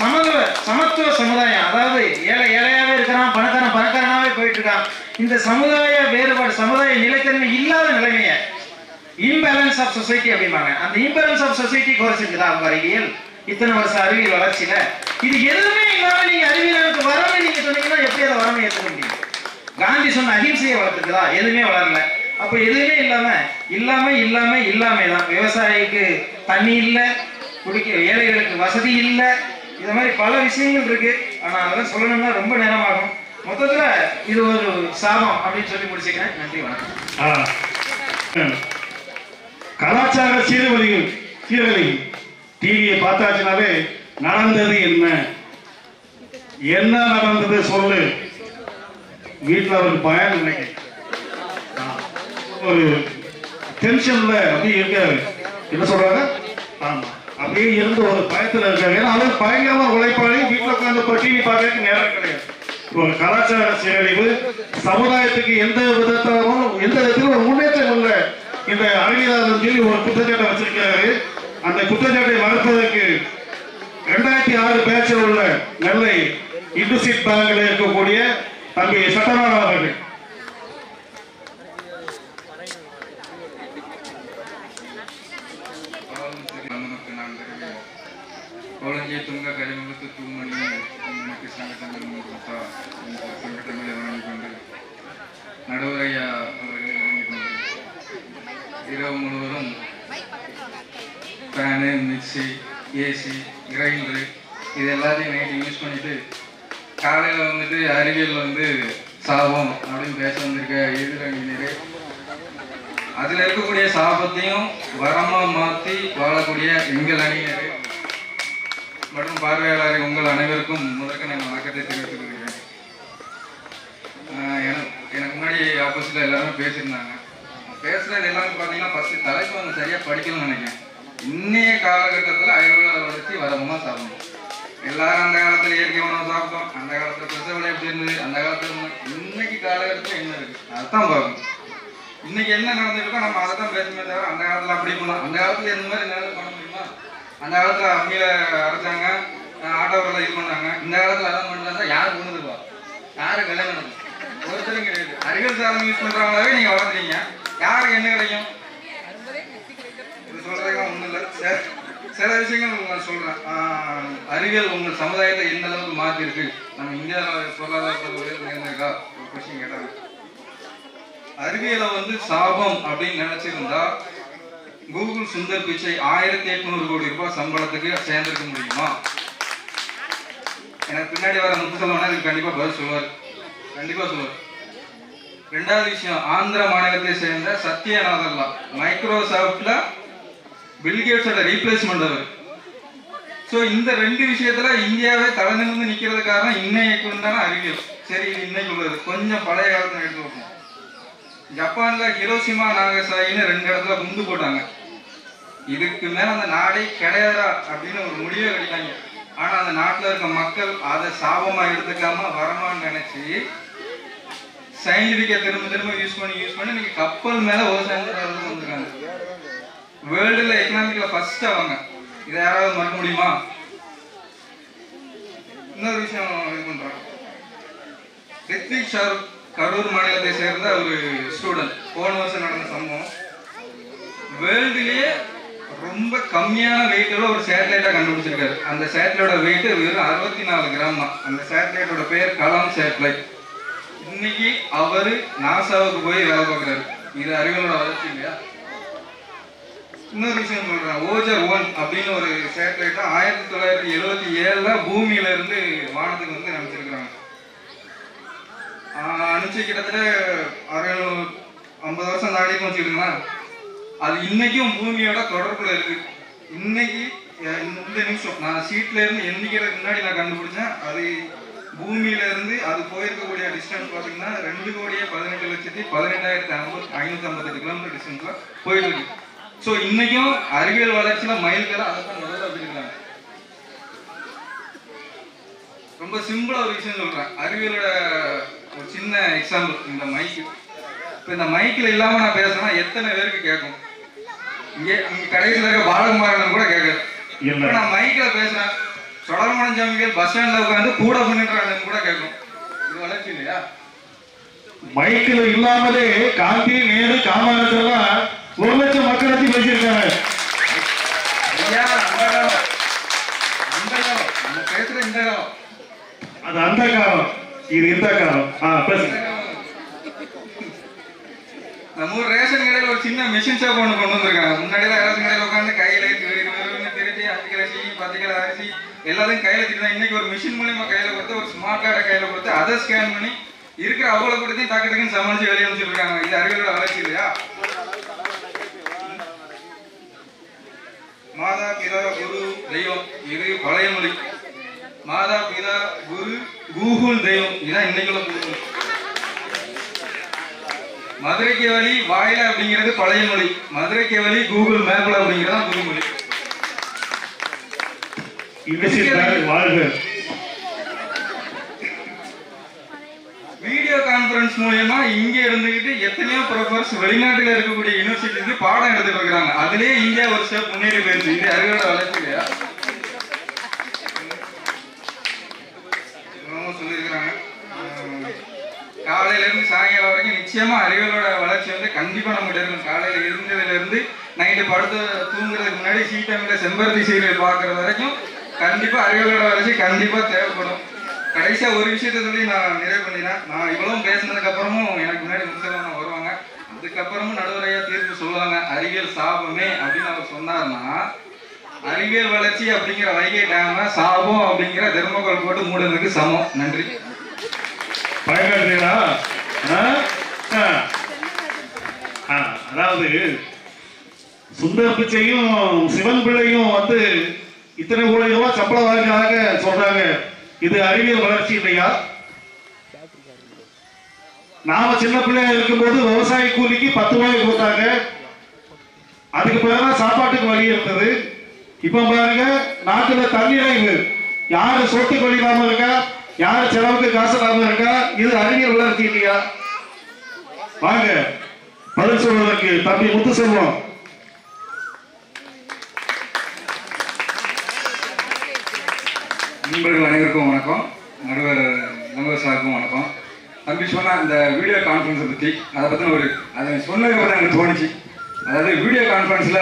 சமத்துவ சமத்துவ சமுதாயம் அதாவது ஏழை ஏழையாவே இருக்கிறான் பணக்காரன் பணக்காரனாவே போயிட்டு இருக்கான். இந்த சமுதாய வேறுபாடு சமுதாய நிலைத்தன்மை இல்லாத நிலைமையை இம்பேலன்ஸ் ஆஃப் சொசைட்டி அப்படிம்பாங்க. அந்த இம்பேலன்ஸ் ஆஃப் சொசைட்டி குறைச்சிருக்குதா அவங்க அறிவியல்? இத்தனை வருஷம் அறிவியல் வளர்ச்சியில. இது எதுவுமே இல்லாம நீங்க அறிவியலுக்கு வரணும் நீங்க சொன்னீங்கன்னா எப்படி அதை வரணும் ஏற்றுக்க முடியும்? காந்தி சொன்ன அகிம்சையை வளர்த்துக்குதா எதுவுமே வளரல. அப்ப எதுவுமே இல்லாம இல்லாம இல்லாம இல்லாம தான். விவசாயிக்கு தண்ணி இல்லை குடிக்க ஏழைகளுக்கு வசதி இல்லை. இது மாதிரி பல விஷயங்கள் இருக்கு. ஆனா அதெல்லாம் சொல்லணும்னா ரொம்ப நேரம் ஆகும் மொத்தத்துல இது ஒரு சாபம் அப்படின்னு சொல்லி முடிச்சுக்கிறேன். நன்றி வணக்கம். ஆ. கலாச்சார சீர்வழிகள் சீர்கழிகள் டிவியை பார்த்தாச்சுனாலே நடந்தது என்ன? என்ன நடந்தது சொல்லு. வீட்டில் அவருக்கு பயம் நினைக்கிறேன். ஆ. ஒரு டென்ஷன்ல அப்படியே இருக்காரு. என்ன சொல்றாங்க ஆமா. அப்படியே இருந்து ஒரு பயத்துல இருக்காங்க ஏன்னா அவர் பயங்கரமா உழைப்பாளி வீட்டுல உட்காந்து இப்போ டிவி பார்க்கறதுக்கு நேரம் கிடையாது. ஒரு கலாச்சார சீரழிவு சமுதாயத்துக்கு எந்த விதத்தாலும் எந்த விதத்திலும் ஒரு முன்னேற்றம் இல்லை. இந்த அறிவியலாளர் சொல்லி ஒரு குற்றச்சாட்டை வச்சிருக்காரு அந்த குற்றச்சாட்டை மறுப்பதற்கு ரெண்டாயிரத்தி ஆறு பேட்சில் உள்ள நெல்லை இந்துசிட் பேங்க்ல இருக்கக்கூடிய தம்பி சட்டநாதன் அவர்கள் நமக்கு நான் ಕೊಳಂಜಿ ತುಂಗ ಕರಿಮುಗತ್ತು ತೂಮಣ್ಣಿ நமக்கு ಸಂಘಟನೆಗಳು கொடுத்தா இந்த இரவு முழுவதும் ஃபேனு மிக்சி ஏசி கிரைண்டரு இது எல்லாத்தையும் நைட்டு யூஸ் பண்ணிட்டு காலையில் வந்துட்டு அறிவியல் வந்து சாபம் அப்படின்னு பேச வந்திருக்க எதிரணியினரே அதில் இருக்கக்கூடிய சாபத்தையும் வரமா மாற்றி வாழக்கூடிய எங்கள் அணியினரே. மற்றும் பார்வையாளரை உங்கள் அனைவருக்கும் முதற்க நான் வணக்கத்தை தெரிவித்துக் கொள்கிறேன். எனக்கு முன்னாடி ஆப்போசிட்ல எல்லாருமே பேசியிருந்தாங்க. பேசுறது எல்லாமே பார்த்தீங்கன்னா ஃபர்ஸ்ட் தலைப்பு அவங்க சரியா படிக்கணும்னு நினைக்கிறேன். இன்னைய காலகட்டத்தில் ஆயுர்வேத வளர்ச்சி வரமா சாப்பிடணும் எல்லாரும் அந்த காலத்துல இயற்கை உணவு சாப்பிட்டோம். அந்த காலத்துல பிரசவலை எப்படி இருந்தது? அந்த காலத்துல இன்னைக்கு காலகட்டத்தில் என்ன இருக்கு? அதுதான் பார்க்கணும் இன்னைக்கு என்ன நடந்திருக்கோ நம்ம அதை தான் பேசணுமே தவிர அந்த காலத்துல அப்படி பண்ணலாம் அந்த காலத்துல எந்த மாதிரி நேரம் பண்ண முடியுமா? அந்த காலத்துல அம்மியில அரைச்சாங்க அஹ் ஆட்டோவில் இது பண்ணாங்க. இந்த காலத்துல அதான் பண்றாங்க யார் பண்ணுதுப்பா யாரு கல்யாணம் ஒருத்தரும் கிடையாது. அறிவியல் சாதனம் யூஸ் பண்றவங்களாவே நீங்க வளர்ந்துறீங்க யாருக்கு என்ன கிடைக்கும் இது சொல்றதுக்கு ஒன்றும் இல்லை. சில- சில விஷயங்கள் நான் சொல்றேன். அறிவியல் உங்கள் சமுதாயத்தை எந்த அளவுக்கு மாத்திருக்கு நம்ம இந்தியாவில் பொருளாதாரத்தில் உயர்ந்து ஒரு கொஸ்டின் கேட்டாங்க. அறிவியலை வந்து சாபம் அப்படின்னு நினைச்சிருந்தா கூகுள் சுந்தர் பிச்சை ஆயிரத்தி எட்நூறு கோடி ரூபாய் சம்பளத்துக்கு சேர்ந்திருக்க முடியுமா? எனக்கு பின்னாடி வர முத்து செல்வனா இதுக்கு கண்டிப்பா பதில் சொல்லுவார். கண்டிப்பா சொல்லுவார். ரெண்டாவது விஷயம் ஆந்திர மாநிலத்தை சேர்ந்த சத்யநாதல்லா மைக்ரோசாஃப்ட்ல பில்கேட்ஸோட ரீப்ளேஸ்மெண்ட் அவர். ஸோ இந்த ரெண்டு விஷயத்துல இந்தியாவே தலை நிமிர்ந்து நிக்கிறது காரணம் இன்னைக்கு உண்டான அறிவியல். சரி இது இன்னைக்கு உள்ளது. கொஞ்சம் பழைய காலத்துல எடுத்து வைப்போம் ஜப்பான்ல ஹிரோசிமா நாகசாயின்னு ரெண்டு இடத்துல குண்டு போட்டாங்க. இதுக்கு மேல அந்த நாடே கிடையாதா அப்படின்னு ஒரு முடிவே கட்டிட்டாங்க. ஆனா அந்த நாட்டுல இருக்க மக்கள் அதை சாபமா எடுத்துக்காம வரமான்னு நினைச்சு சயின்டிபிக்கா திரும்ப திரும்ப யூஸ் பண்ணி யூஸ் பண்ணி இன்னைக்கு கப்பல் மேல விவசாயம் வந்துருக்காங்க. வேர்ல்டுல எக்கனாமிக்ல ஃபர்ஸ்ட் அவங்க இதை யாராவது மறக்க முடியுமா? இன்னொரு விஷயம் இது பண்றோம் ரித்விக் ஷாருக் கரூர் மாநிலத்தை சேர்ந்த ஒரு ஸ்டூடெண்ட் போன வருஷம் நடந்த சம்பவம். வேர்ல்டுலயே ரொம்ப கம்மியான வெயிட்டில் ஒரு சேட்டலைட்டை கண்டுபிடிச்சிருக்காரு. அந்த சேட்டலைட்டோட வெயிட் வெறும் அறுபத்தி நாலு கிராம் தான். அந்த சேட்டலைட்டோட பேர் கலாம் சேட்டலைட் இன்னைக்கு அவரு நாசாவுக்கு போய் வேலை பார்க்கிறாரு. இது அறிவியலோட வளர்ச்சி இல்லையா? இன்னொரு விஷயம் சொல்றேன். ஓஜர் ஒன் அப்படின்னு ஒரு சேட்டலைட் ஆயிரத்தி தொள்ளாயிரத்தி எழுபத்தி ஏழுல பூமியில இருந்து வானத்துக்கு வந்து அனுப்பிச்சிருக்கிறாங்க. ஆஹ் அனுப்பிச்சு கிட்டத்தட்ட அறுநூறு ஐம்பது வருஷம் தாண்டிக்கும் வச்சுக்கிட்டுங்களா அது இன்னைக்கும் பூமியோட தொடர்புல இருக்கு. இன்னைக்கு இந்த நிமிஷம் நான் சீட்ல இருந்து எண்ணிக்கிறதுக்கு முன்னாடி நான் கண்டுபிடிச்சேன். அது பூமியில இருந்து அது போயிருக்கக்கூடிய டிஸ்டன்ஸ் பாத்தீங்கன்னா ரெண்டு கோடியே பதினெட்டு லட்சத்தி பதினெட்டாயிரத்தி ஐம்பது ஐநூத்தி ஐம்பத்தெட்டு கிலோமீட்டர் டிஸ்டன்ஸ்ல போயிட்டு இருக்கு ஸோ இன்னைக்கும் அறிவியல் வளர்ச்சியில மைல்கல்ல அதை தான் முதல்ல வச்சிருக்காங்க. ரொம்ப சிம்பிளா ஒரு விஷயம் சொல்றேன். அறிவியலோட ஒரு சின்ன எக்ஸாம்பிள் இந்த மைக்கு இப்போ இந்த மைக்கில் இல்லாம நான் பேசுனா எத்தனை பேருக்கு கேட்கும்? இங்கே இங்க கடைசியில் இருக்க பாலகுமாரன் கூட கேட்காது. இப்போ நான் மைக்கில் பேசுறேன். சொடரமணன் ஜாமிகள் பஸ் ஸ்டாண்ட்ல உட்காந்து கூட பண்ணிட்டு கூட கேட்கும். இது வளர்ச்சி இல்லையா? மைக்கில் இல்லாமலே காந்தி நேரு காமராஜர் எல்லாம் ஒரு லட்சம் மக்கள் பத்தி பேசியிருக்காங்க. அது அந்த காலம். இது இந்த காலம். ஆ பேசுங்க. நம்ம ஊர் ரேஷன் கடையில் ஒரு சின்ன மிஷின் ஷாப் ஒன்று கொண்டு வந்திருக்காங்க. முன்னாடி ரேஷன் கடையில் உட்காந்து கையில திருட்டி அஞ்சு கிலோ அரிசி பத்து கிலோ அரிசி எல்லாத்தையும் கையில திருந்தா இன்னைக்கு ஒரு மிஷின் மூலியமா கையில கொடுத்து ஒரு ஸ்மார்ட் கார்டை கையில கொடுத்து அதை ஸ்கேன் பண்ணி இருக்கிற அவ்வளவு கூட்டத்தையும் டக்கு டக்குன்னு சமாளிச்சு வெளியே அனுப்பிச்சிருக்காங்க இது அறிவியலோட வளர்ச்சி இல்லையா? மாதா பிதா குரு தெய்வம். இது பழைய மொழி. மாதா பிதா குரு கூகுள் தெய்வம். இதுதான் இன்னைக்குள்ள புது மதுரைக்கு வழி வாயில அப்படிங்கிறது பழைய மொழி. மதுரைக்கு வழி கூகுள் மேப்ல அப்படிங்கிறது தான் புது மொழி. வாழ்க. வீடியோ கான்பரன்ஸ் மூலயமா இங்க இருந்துகிட்டு எத்தனையோ ப்ரொஃபர்ஸ் வெளிநாட்டுல இருக்கக்கூடிய யூனிவர்சிட்டிக்கு பாடம் எடுத்துட்டு இருக்கிறாங்க. அதுலயே இந்தியா ஒரு ஸ்டெப் முன்னேறி போயிருச்சு. இது அறிவோட வளர்ச்சி இல்லையா? சொல்லியிருக்கிறாங்க. காலையில இருந்து சாயங்காலம் வரைக்கும் நிச்சயமா அறிவியலோட வளர்ச்சி வந்து கண்டிப்பா நம்மகிட்ட இருக்கும். காலையில இருந்ததுல இருந்து நைட்டு படுத்து தூங்குறதுக்கு முன்னாடி சீ செம்பருத்தி சீரியல் பாக்குறது வரைக்கும் கண்டிப்பா அறிவியலோட வளர்ச்சி கண்டிப்பா தேவைப்படும். கடைசியா ஒரு விஷயத்த சொல்லி நான் நிறைவு பண்ணினேன் நான் இவ்வளவு பேசினதுக்கு அப்புறமும் எனக்கு முன்னாடி முன்செல்லாம் வருவாங்க. அதுக்கப்புறமும் நடுவரையா தீர்ப்பு சொல்லுவாங்க. அறிவியல் சாபமே அப்படின்னு அவர் சொன்னார்னா அறிவியல் வளர்ச்சி அப்படிங்கிற வைகை டேம சாபம் அப்படிங்கிற தெர்மோகால் போட்டு மூடுறதுக்கு சமம். நன்றி. பயன்படுத்தீங்களா ஆ? ஆ. ஆ, அதாவது சுந்தர் பிச்சையும் சிவன் பிள்ளையும் வந்து இத்தனை கோடி ரூபாய் சம்பளம் வாங்கினாங்க சொல்றாங்க. இது அறிவியல் வளர்ச்சி இல்லையா? நாம சின்ன பிள்ளையா இருக்கும்போது விவசாய கூலிக்கு பத்து ரூபாய் கொடுத்தாங்க. அதுக்கு பிறகு சாப்பாட்டுக்கு வழி இருந்தது. இப்ப பாருங்க நாட்டுல தன்னிறைவு யாரு சொத்துக்கு வழி இல்லாம இருக்கா? யாரு செலவுக்கு காசு இல்லாம இருக்கா? இது அறிவியல் வளர்ச்சி இல்லையா? வாங்க பதில் சொல்வதற்கு தம்பி முத்து செல்வம் நண்பர்கள் அனைவருக்கும் வணக்கம். நடுவர் நண்பர் சாருக்கும் வணக்கம். தம்பி சொன்ன அந்த வீடியோ கான்ஃபரன்ஸை பற்றி அதை பற்றின ஒரு அதை சொன்னதுக்கு அப்புறம் எனக்கு தோணுச்சு. அதாவது வீடியோ கான்ஃபரன்ஸில்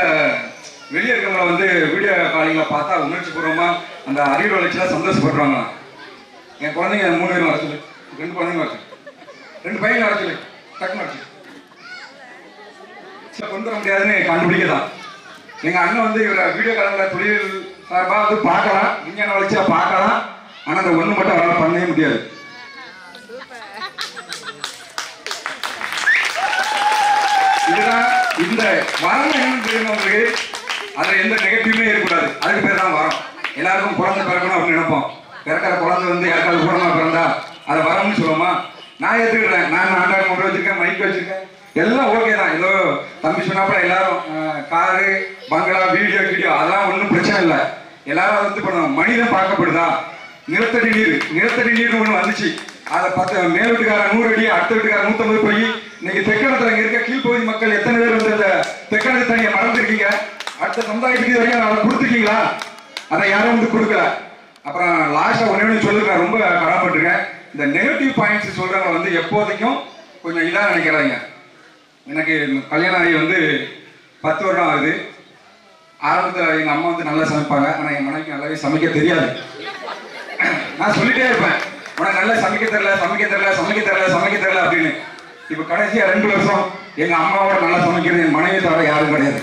வெளியே இருக்கவங்கள வந்து வீடியோ காலிங்கில் பார்த்தா உணர்ச்சி பூர்வமாக அந்த அறிவு வளர்ச்சியில் சந்தோஷப்படுறாங்க என் குழந்தைங்க மூணு பேரும் வர சொல்லு. ரெண்டு குழந்தைங்க வர சொல்லு. ரெண்டு பையன் வர சொல்லு. டக்குனு வர சொல்லு. கொண்டு வர முடியாதுன்னு கண்டுபிடிக்க தான் எங்கள் அண்ணன் வந்து இவரை வீடியோ காலங்கள தொழில் வந்து பார்க்கலாம். விஞ்ஞான வளர்ச்சியில பார்க்கலாம். ஆனா அந்த ஒண்ணு மட்டும் அவரால் பண்ணவே முடியாது. இதுதான் இந்த வரம் என்னன்னு தெரியும் உங்களுக்கு? அதுல எந்த நெகட்டிவ்மே இருக்கக்கூடாது. அதுக்கு பேர் தான் வரம். எல்லாருக்கும் குழந்தை பிறக்கணும் அப்படின்னு நினைப்போம். பிறக்கிற குழந்தை வந்து யாருக்காவது குழந்தை பிறந்தா அதை வரம்னு சொல்லுவோமா? நான் ஏற்றுக்கிட்டேன் நான் ஆண்டாயிரம் மொபைல் வச்சிருக்கேன் மைக் வச்சிருக்கேன். எல்லாம் ஓகே தான். ஏதோ தம்பி சொன்னாப்பல எல்லாரும் காரு பங்களா வீடியோ வீடியோ அதெல்லாம் ஒன்றும் பிரச்சனை இல்லை. எல்லாரும் அதை வந்து பண்ணுவோம் மனிதன் பார்க்கப்படுதா? நிலத்தடி நீர் நிலத்தடி நீர்னு ஒன்று வந்துச்சு. அதை பத்து மேல் வீட்டுக்காரன் நூறு அடி அடுத்த வீட்டுக்காரன் நூத்தம்பது போய் இன்னைக்கு தெக்கணத்துல இங்க இருக்க கீழ்ப்பகுதி மக்கள் எத்தனை பேர் வந்து அந்த தெக்கணத்தை தனியை மறந்துருக்கீங்க? அடுத்த சமுதாயத்துக்கு வரைக்கும் அதை கொடுத்துருக்கீங்களா? அதை யாரும் வந்து கொடுக்கல. அப்புறம் லாஸ்டா ஒண்ணே ஒன்று சொல்லுங்க ரொம்ப கடமைப்பட்டுருக்கேன் இந்த நெகட்டிவ் பாயிண்ட்ஸ் சொல்றவங்க வந்து எப்போதைக்கும் கொஞ்சம் இதாக நினைக்கிறாங்க. எனக்கு கல்யாணம் ஆகி வந்து பத்து வருடம் ஆகுது. ஆரம்பத்தில் எங்கள் அம்மா வந்து நல்லா சமைப்பாங்க. ஆனால் என் மனைவிக்கு நல்லாவே சமைக்க தெரியாது. நான் சொல்லிட்டே இருப்பேன். உனக்கு நல்லா சமைக்க தெரியல சமைக்க தெரியல சமைக்க தெரியல சமைக்க தெரியல அப்படின்னு. இப்போ கடைசியா ரெண்டு வருஷம் எங்க அம்மாவோட நல்லா சமைக்கிறது என் மனைவி தவிர யாரும் கிடையாது.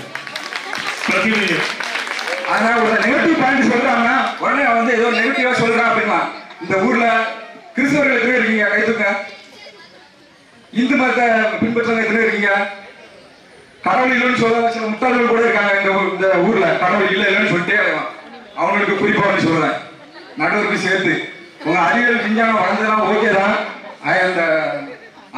அதனால ஒரு நெகட்டிவ் பாயிண்ட் சொல்றாங்க உடனே வந்து ஏதோ நெகட்டிவா சொல்றான் அப்படின்னா இந்த ஊர்ல கிறிஸ்தவர்கள் இருக்கீங்க? கை தூக்க. இந்து மதத்தை பின்பற்றவங்க எத்தனை இருக்கீங்க? கடவுள் இல்லைன்னு சொல்ல சில முத்தாள்கள் கூட இருக்காங்க இந்த இந்த ஊர்ல. கடவுள் இல்லை இல்லைன்னு சொல்லிட்டே அலைவான். அவங்களுக்கு குறிப்பா வந்து சொல்றேன். நடுவருக்கு சேர்த்து. உங்க அறிவியல் விஞ்ஞானம் வளர்ந்ததெல்லாம் ஓகே தான். அந்த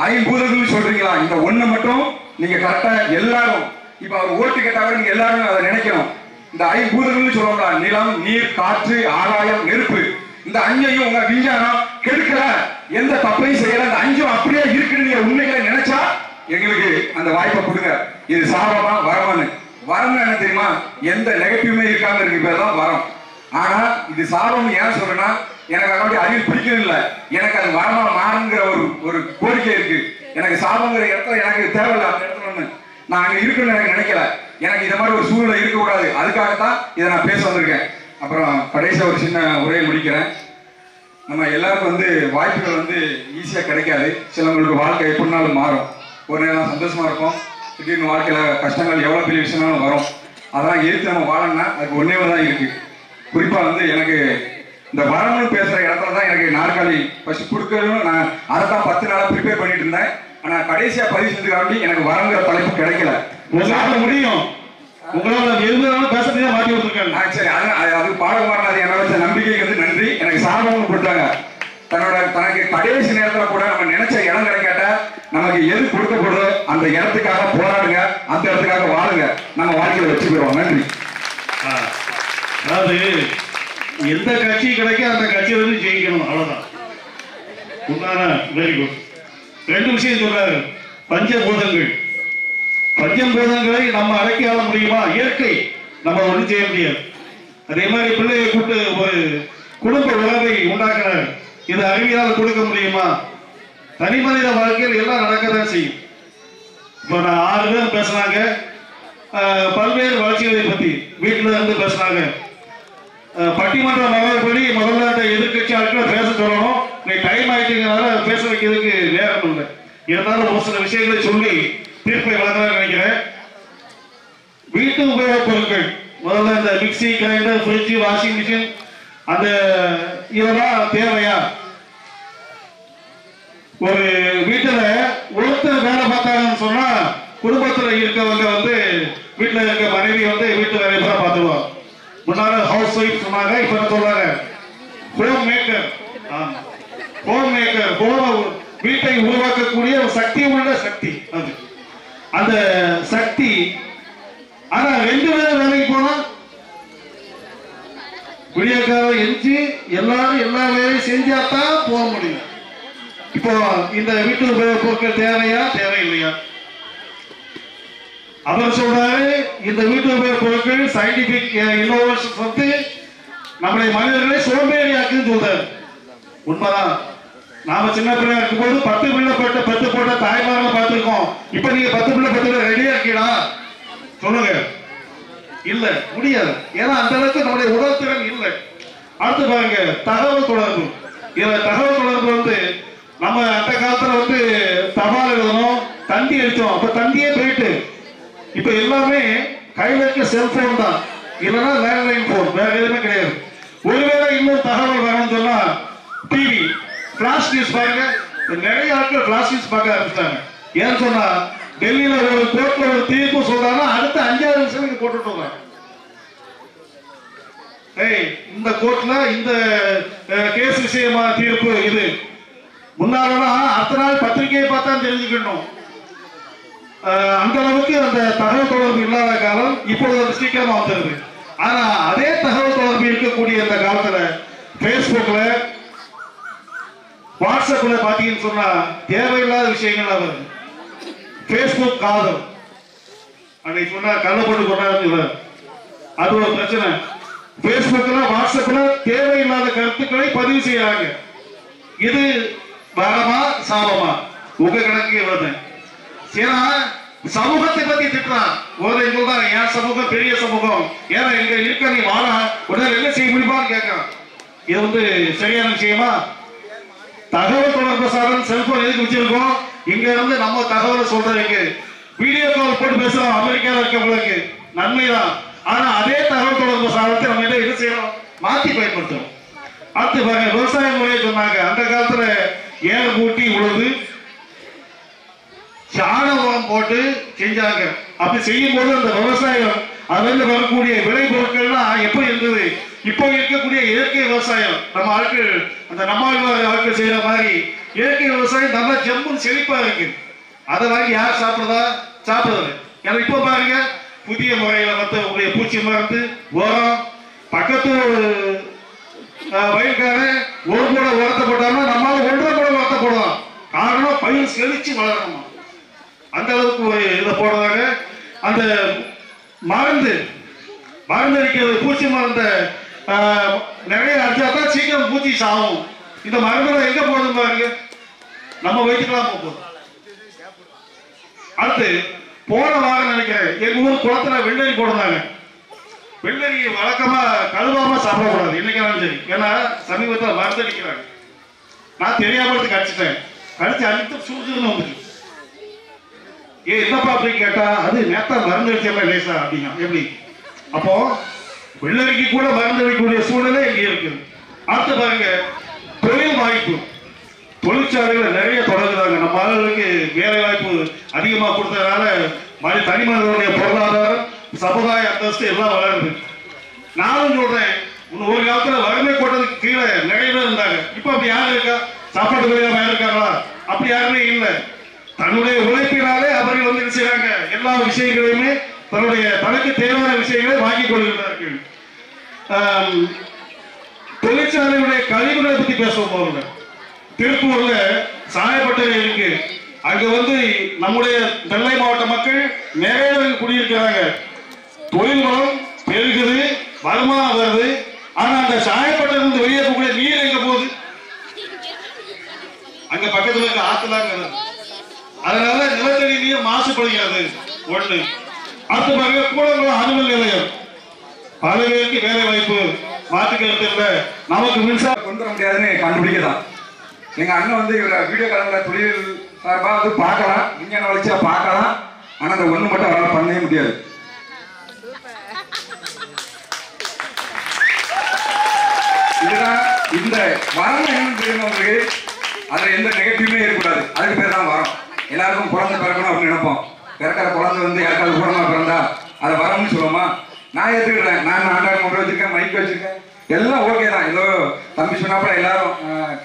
ஐம்பூதங்கள் சொல்றீங்களா? இந்த ஒண்ணு மட்டும் நீங்க கரெக்டா எல்லாரும் இப்ப அவர் ஓட்டு கேட்டாவே நீங்க எல்லாரும் அதை நினைக்கணும். இந்த ஐம்பூதங்கள் சொல்லுவாங்களா நிலம் நீர் காற்று ஆகாயம் நெருப்பு. இந்த அஞ்சையும் உங்க விஞ்ஞானம் கெடுக்கல. எந்த தப்பையும் செய்யல. இந்த அஞ்சும் அப்படியே இருக்குன்னு நீங்க உண்மைகளை நினைச்சா எங்களுக்கு அந்த வாய்ப்பை கொடுங்க. இது சாபமா வரமானு. வரம் என்ன தெரியுமா? எந்த நெகட்டிவுமே இருக்காம இருக்கு. பேர் தான் வரம். ஆனா இது சாபம் ஏன் சொல்றேன்னா எனக்கு அதோட அறிவு பிடிக்கிறது இல்ல. எனக்கு அது வரமா மாறுங்கிற ஒரு ஒரு கோரிக்கை இருக்கு. எனக்கு சாபங்கிற இடத்துல எனக்கு தேவையில்லை. அந்த இடத்துல ஒண்ணு. நான் அங்க இருக்குன்னு எனக்கு நினைக்கல. எனக்கு இந்த மாதிரி ஒரு சூழ்நிலை இருக்கக்கூடாது. அதுக்காகத்தான் இதை நான் பேச வந்திருக்கேன். அப்புறம் கடைசியாக ஒரு சின்ன உரையை முடிக்கிறேன். நம்ம எல்லாருக்கும் வந்து வாய்ப்புகள் வந்து ஈஸியாக கிடைக்காது. சிலவங்களுக்கு வாழ்க்கை எப்படினாலும் மாறும். ஒரு நேரம் சந்தோஷமாக இருக்கும் திடீர்னு வாழ்க்கையில் கஷ்டங்கள் எவ்வளோ பெரிய விஷயம்னாலும் வரும். அதெல்லாம் எடுத்து நம்ம வாழணும்னா அதுக்கு ஒன்றே தான் இருக்குது குறிப்பாக வந்து எனக்கு இந்த வரணும்னு பேசுகிற இடத்துல தான் எனக்கு நாற்காலி ஃபஸ்ட் கொடுக்கணும். நான் அதை தான் பத்து நாளாக ப்ரிப்பேர் பண்ணிட்டு இருந்தேன். ஆனால் கடைசியாக பதிவு செஞ்சதுக்காண்டி எனக்கு வரங்கிற தலைப்பு கிடைக்கல. முடியும். உங்களால எதுனாலும் பேசுறதே மாட்டி விட்டுருக்காங்க ஆ, சரி அது பாடகுமாரன் அது என்னோட நம்பிக்கைக்கு வந்து நன்றி. எனக்கு சாபம் கொடுத்தாங்க. தன்னோட தனக்கு கடைசி நேரத்துல கூட நம்ம நினைச்ச இடம் கிடைக்காட்ட நமக்கு எது கொடுக்கப்படுதோ அந்த இடத்துக்காக போராடுங்க. அந்த இடத்துக்காக வாழுங்க. நம்ம வாழ்க்கையில வச்சு போயிடுவோம் நன்றி. அதாவது எந்த கட்சி கிடைக்க அந்த கட்சியில இருந்து ஜெயிக்கணும். அவ்வளவுதான். உண்டான வெரி குட் ரெண்டு விஷயம் சொல்றாரு. பஞ்சபூதங்கள். பஞ்சபூதங்களை நம்ம அடக்கி ஆள முடியுமா? இயற்கை நம்ம ஒன்றும் செய்ய முடியாது. அதே மாதிரி பிள்ளையை கூட்டு ஒரு குடும்ப உறவை உண்டாக்குறாரு. இது அறிவியால் கொடுக்க முடியுமா? தனி மனித வாழ்க்கையில் எல்லாம் நடக்கதான் செய்யும். இப்போ நான் ஆறு பேர் பேசுனாங்க. பல்வேறு வளர்ச்சிகளை பத்தி வீட்டில் இருந்து பேசுனாங்க. பட்டிமன்ற மகாபலி முதல்ல அந்த எதிர்கட்சி ஆட்களை பேச சொல்லணும். நீ டைம் ஆயிட்டீங்கனால பேச வைக்கிறதுக்கு நேரம் இல்லை. இருந்தாலும் ஒரு சில விஷயங்களை சொல்லி தீர்ப்பை வழங்கலாம்னு நினைக்கிறேன். வீட்டு உபயோகப் பொருட்கள். முதல்ல இந்த mixie grinder fridge washing machine அந்த இதெல்லாம் தேவையா? ஒரு வீட்டுல ஒருத்தர் வேலை பார்த்தாங்கன்னு சொன்னா குடும்பத்துல இருக்கவங்க வந்து வீட்டுல இருக்க மனைவி வந்து வீட்டு வேலை பூரா பார்த்துருவாங்க முன்னால ஹவுஸ் ஒய்ஃப் சொன்னாங்க இப்ப என்ன சொல்றாங்க? Home maker home maker home வீட்டை உருவாக்கக்கூடிய ஒரு சக்தி உள்ள சக்தி அது. அந்த சக்தி. ஆனா ரெண்டு பேரும் வேலைக்கு போனா? விடியக்காலம் எரிஞ்சு எல்லாரும் எல்லா வேலையும் செஞ்சாதான் போக முடியும். இப்போ இந்த வீட்டு உபயோக தேவையா தேவையில்லையா? அவர் சொல்றாரு இந்த வீட்டு உபயோக சயின்டிபிக் இன்னோவேஷன் வந்து நம்முடைய மனிதர்களை சோம்பேறியாக்குன்னு சொல்றாரு. உண்மைதான். நாம சின்ன பிள்ளையா இருக்கும்போது பத்து பிள்ளை போட்ட பத்து போட்ட தாய்மார்களை பார்த்துருக்கோம். இப்ப நீங்க பத்து பிள்ளை பத்து ரெடியா இருக்கீங்களா? சொல்லுங்க. இல்ல முடியாது. ஏன்னா அந்த அளவுக்கு நம்முடைய உடல் திறன் இல்லை. அடுத்து பாருங்க தகவல் தொடர்பு. இதுல தகவல் தொடர்பு வந்து நம்ம அந்த காலத்துல வந்து தபால் எழுதணும் தந்தி அடிச்சோம் அப்ப தந்தியே போயிட்டு. இப்ப எல்லாமே கையில இருக்க செல்போன் தான். இல்லைன்னா லேண்ட்லைன் போன் வேற எதுவுமே கிடையாது. ஒருவேளை இன்னும் தகவல் வேணும்னு சொன்னா பிளாஷ் நியூஸ் பாருங்க. நிறைய ஆட்கள் பிளாஷ் நியூஸ் பார்க்க ஆரம்பிச்சிட்டாங்க. ஏன்னு சொன்னா டெல்லியில ஒரு கோர்ட்ல ஒரு தீர்ப்பு சொல்றாங்கன்னா அடுத்த அஞ்சாறு நிமிஷம் இங்க போட்டுட்டு வந்தாங்க ஏய் இந்த கோர்ட்ல இந்த கேஸ் விஷயமா தீர்ப்பு இது. முன்னாலனா அடுத்த நாள் பத்திரிகையை பார்த்தா தெரிஞ்சுக்கணும். அந்த அளவுக்கு அந்த தகவல் தொடர்பு இல்லாத காலம் இப்பொழுது அது சீக்கிரமா வந்துருது. ஆனா அதே தகவல் தொடர்பு இருக்கக்கூடிய இந்த காலத்துல பேஸ்புக்ல வாட்ஸ்அப்ல பாத்தீங்கன்னு சொன்னா தேவையில்லாத விஷயங்கள் வருது. பேஸ்புக் காதல். அன்னைக்கு சொன்னா கள்ளப்பட்டு கொண்டாடுறது அது ஒரு பிரச்சனை. பேஸ்புக்ல வாட்ஸ்அப்ல தேவையில்லாத கருத்துக்களை பதிவு செய்யறாங்க. இது வரமா சாபமா? உங்க கணக்கு வருது. ஏன்னா சமூகத்தை பத்தி திட்டுறான். ஒரு தான் என் சமூகம் பெரிய சமூகம். ஏன்னா எங்க இருக்க நீ வாழ உடனே என்ன செய்ய முடியுமான்னு கேட்கறான். இது வந்து சரியான விஷயமா? தகவல் தொடர்பு சாதனம் செல்போன் எதுக்கு வச்சிருக்கோம்? இங்க இருந்து நம்ம தகவலை சொல்றதுக்கு வீடியோ கால் போட்டு பேசுறோம். அமெரிக்காவில் இருக்கவங்களுக்கு நன்மைதான் ஆனா அதே தகவல் தொடர்பு சாதனத்தை நம்ம என்ன என்ன செய்யறோம்? மாத்தி பயன்படுத்துறோம். அடுத்து பாருங்க விவசாய முறையை சொன்னாங்க. அந்த காலத்துல ஏர் பூட்டி உழுது சாண போட்டு செஞ்சாங்க. அப்படி செய்யும் போது அந்த விவசாயம் அதுலேருந்து வரக்கூடிய விளைபொருட்கள்லாம் எப்படி இருந்தது? இப்போ இருக்கக்கூடிய இயற்கை விவசாயம். நம்ம ஆட்கள் அந்த நம்மாழ்வார் ஆட்கள் செய்யற மாதிரி இயற்கை விவசாயம் நல்லா ஜம்முன்னு செழிப்பா இருக்கு. அதை வாங்கி யார் சாப்பிடுறதா? சாப்பிடுறது ஏன்னா இப்போ பாருங்க புதிய முறையில வந்து உங்களுடைய பூச்சி மருந்து உரம் பக்கத்து வயல்காரன் ஒரு கூட உரத்தை போட்டாங்கன்னா நம்மளால ஒன்றரை கூட உரத்தை போடலாம். காரணம் பயிர் செழிச்சு வளரணுமா. அந்த அளவுக்கு ஒரு இதை போடுறாங்க. அந்த மருந்து மருந்து அடிக்கிறது பூச்சி மருந்த நிறைய அடிச்சா தான் சீக்கிரம் பூச்சி சாகும் இந்த மருந்து எங்க போகுது பாருங்க. நம்ம வயிற்றுக்கெல்லாம் போகுது. அடுத்து போன வாரம் நினைக்கிறேன் எங்க ஊர் குளத்துல வெள்ளரி போடுறாங்க வெள்ளரி வழக்கமா கழுவாம சாப்பிடக்கூடாது. இன்னைக்கு சரி. ஏன்னா சமீபத்தில் மருந்து அடிக்கிறாங்க. நான் தெரியாம எடுத்து கடிச்சிட்டேன். கடிச்சு அடித்து சுடுதுன்னு வந்துச்சு ஏ என்னப்பா அப்படின்னு கேட்டா? அது நேத்தா மருந்து அடிச்சல லேசா அப்படிங்க எப்படி? அப்போ வெள்ளரிக்கு கூட மருந்து அடிக்கக்கூடிய சூழ்நிலை இங்க இருக்குது அடுத்து பாருங்க தொழில் வாய்ப்பு. தொழிற்சாலைகளை நிறைய தொடங்குறாங்க. நம்ம ஆளுகளுக்கு வேலை வாய்ப்பு அதிகமா கொடுத்ததுனால மாதிரி தனி மனிதனுடைய பொருளாதாரம் சமுதாய அந்தஸ்து எல்லாம் வளருது. நானும் சொல்றேன் ஒரு காலத்துல வறுமை கோட்டத்துக்கு கீழே நிறைய பேர் இருந்தாங்க. இப்ப அப்படி யாரும் இருக்கா? சாப்பாடு தொழிலாளர் இருக்காங்களா? அப்படி யாருமே இல்லை. தன்னுடைய உழைப்பினாலே அவர்கள் வந்து என்ன செய்யறாங்க எல்லா விஷயங்களையுமே தன்னுடைய தனக்கு தேவையான விஷயங்களை வாங்கிக் கொள்கிறார்கள். தொழிற்சாலையுடைய கழிவுகளை பத்தி பேசுவோம் போதுங்க திருப்பூர்ல சாயப்பட்டறை இருக்கு. அங்க வந்து நம்முடைய நெல்லை மாவட்ட மக்கள் நிறைய பேர் குடியிருக்கிறாங்க. தொழில் வளம் பெருகுது வருமானம் வருது. ஆனா அந்த சாயப்பட்டிலிருந்து வெளியே போகக்கூடிய நீர் எங்க போகுது? அங்க பக்கத்துல இருக்க ஆத்துலாங்க அதனால நிலத்தடி நீர் மாசுபடுகிறது. ஒண்ணு. அடுத்து பாருங்க கூடங்குளம் அணுமின் நிலையம். பல பேருக்கு வேலை வாய்ப்பு. மாற்றுக்கிறது இல்ல. நமக்கு மின்சாரம் கொண்டு வர முடியாதுன்னு கண்டுபிடிக்கதான். எங்க அண்ணன் வந்து இவர வீடியோ கலந்துல தொழில் சார்பா வந்து பார்க்கலாம். விஞ்ஞான வளர்ச்சியா பார்க்கலாம். ஆனா அந்த ஒண்ணு மட்டும் அவரால் பண்ணவே முடியாது. இதுதான் இந்த வரம் என்னன்னு தெரியுமா உங்களுக்கு? அதுல எந்த நெகட்டிவ்மே இருக்கக்கூடாது. அதுக்கு பேர் தான் வரம். எல்லாருக்கும் குழந்தை பிறக்கணும் அப்படின்னு நினைப்போம். பிறக்கிற குழந்தை வந்து யாருக்காவது கூடமா பிறந்தா அதை வரணும்னு சொல்லுவோமா? நான் ஏத்துக்கிறேன் நான் ஆண்டாள் கொண்டு வச்சிருக்கேன் மைக் வச்சிருக்கேன். எல்லாம் ஓகே தான். ஏதோ தம்பி சொன்னாப்புல எல்லாரும்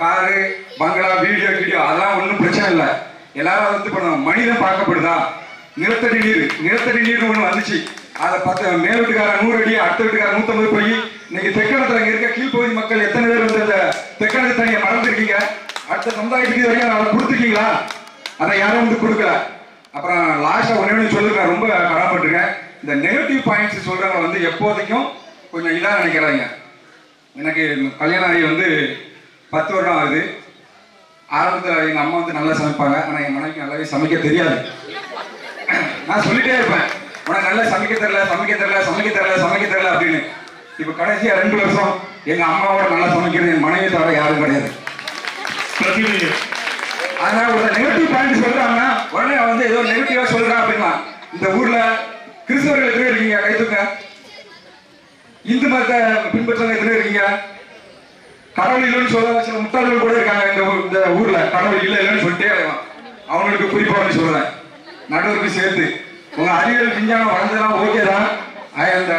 காரு பங்களா வீடியோ வீடியோ அதெல்லாம் ஒன்றும் பிரச்சனை இல்லை. எல்லாரும் வந்து பண்ணுவோம் மனிதன் பார்க்கப்படுதா? நிலத்தடி நீர் நிலத்தடி நீர் ஒன்று வந்துச்சு. அதை பத்து மேல் வீட்டுக்காரன் நூறு அடி அடுத்த வீட்டுக்காரன் நூத்தம்பது போய் இன்னைக்கு தெக்கணத்துல இங்க இருக்க கீழ்ப்பகுதி மக்கள் எத்தனை பேர் வந்து அந்த தெக்கணத்தை தண்ணியை மறந்துருக்கீங்க? அடுத்த சமுதாயத்துக்கு வரைக்கும் அதை கொடுத்துருக்கீங்களா? அதை யாரும் வந்து கொடுக்கல. அப்புறம் லாஸ்ட்டாக ஒன்றே ஒன்று சொல்லுங்க ரொம்ப கடமைப்பட்டிருக்கேன் இந்த நெகட்டிவ் பாயிண்ட்ஸ் சொல்கிறவங்க வந்து எப்போதைக்கும் கொஞ்சம் இதாக நினைக்கிறாங்க. எனக்கு கல்யாணம் ஆகி வந்து பத்து வருடம் ஆகுது. ஆரம்பத்தில் எங்கள் அம்மா வந்து நல்லா சமைப்பாங்க. ஆனால் என் மனைவிக்கு நல்லாவே சமைக்க தெரியாது. நான் சொல்லிட்டே இருப்பேன். உனக்கு நல்லா சமைக்க தெரில சமைக்க தெரில சமைக்க தெரில சமைக்க தெரில அப்படின்னு. இப்போ கடைசியாக ரெண்டு வருஷம் எங்கள் அம்மாவோட நல்லா சமைக்கிறது என் மனைவி தவிர யாரும் கிடையாது. பிரதிநிதி ஒரு நெகட்டிவ் பாயிண்ட் சொல்றாங்கன்னா உடனே அவன் வந்து ஏதோ நெகட்டிவா சொல்றான் அப்படின்னா இந்த ஊர்ல கிறிஸ்தவர்கள் எத்தனை இருக்கீங்க? கை இந்து மதத்தை பின்பற்றவங்க எத்தனை இருக்கீங்க? கடவுள் இல்லைன்னு சொல்ல சில முட்டாள்கள் கூட இருக்காங்க இந்த இந்த ஊர்ல. கடவுள் இல்லை இல்லைன்னு சொல்லிட்டே இருக்கான். அவங்களுக்கு குறிப்பாக சொல்றேன். நடுவருக்கு சேர்த்து. உங்க அறிவியல் விஞ்ஞானம் வளர்ந்ததெல்லாம் ஓகே தான். அந்த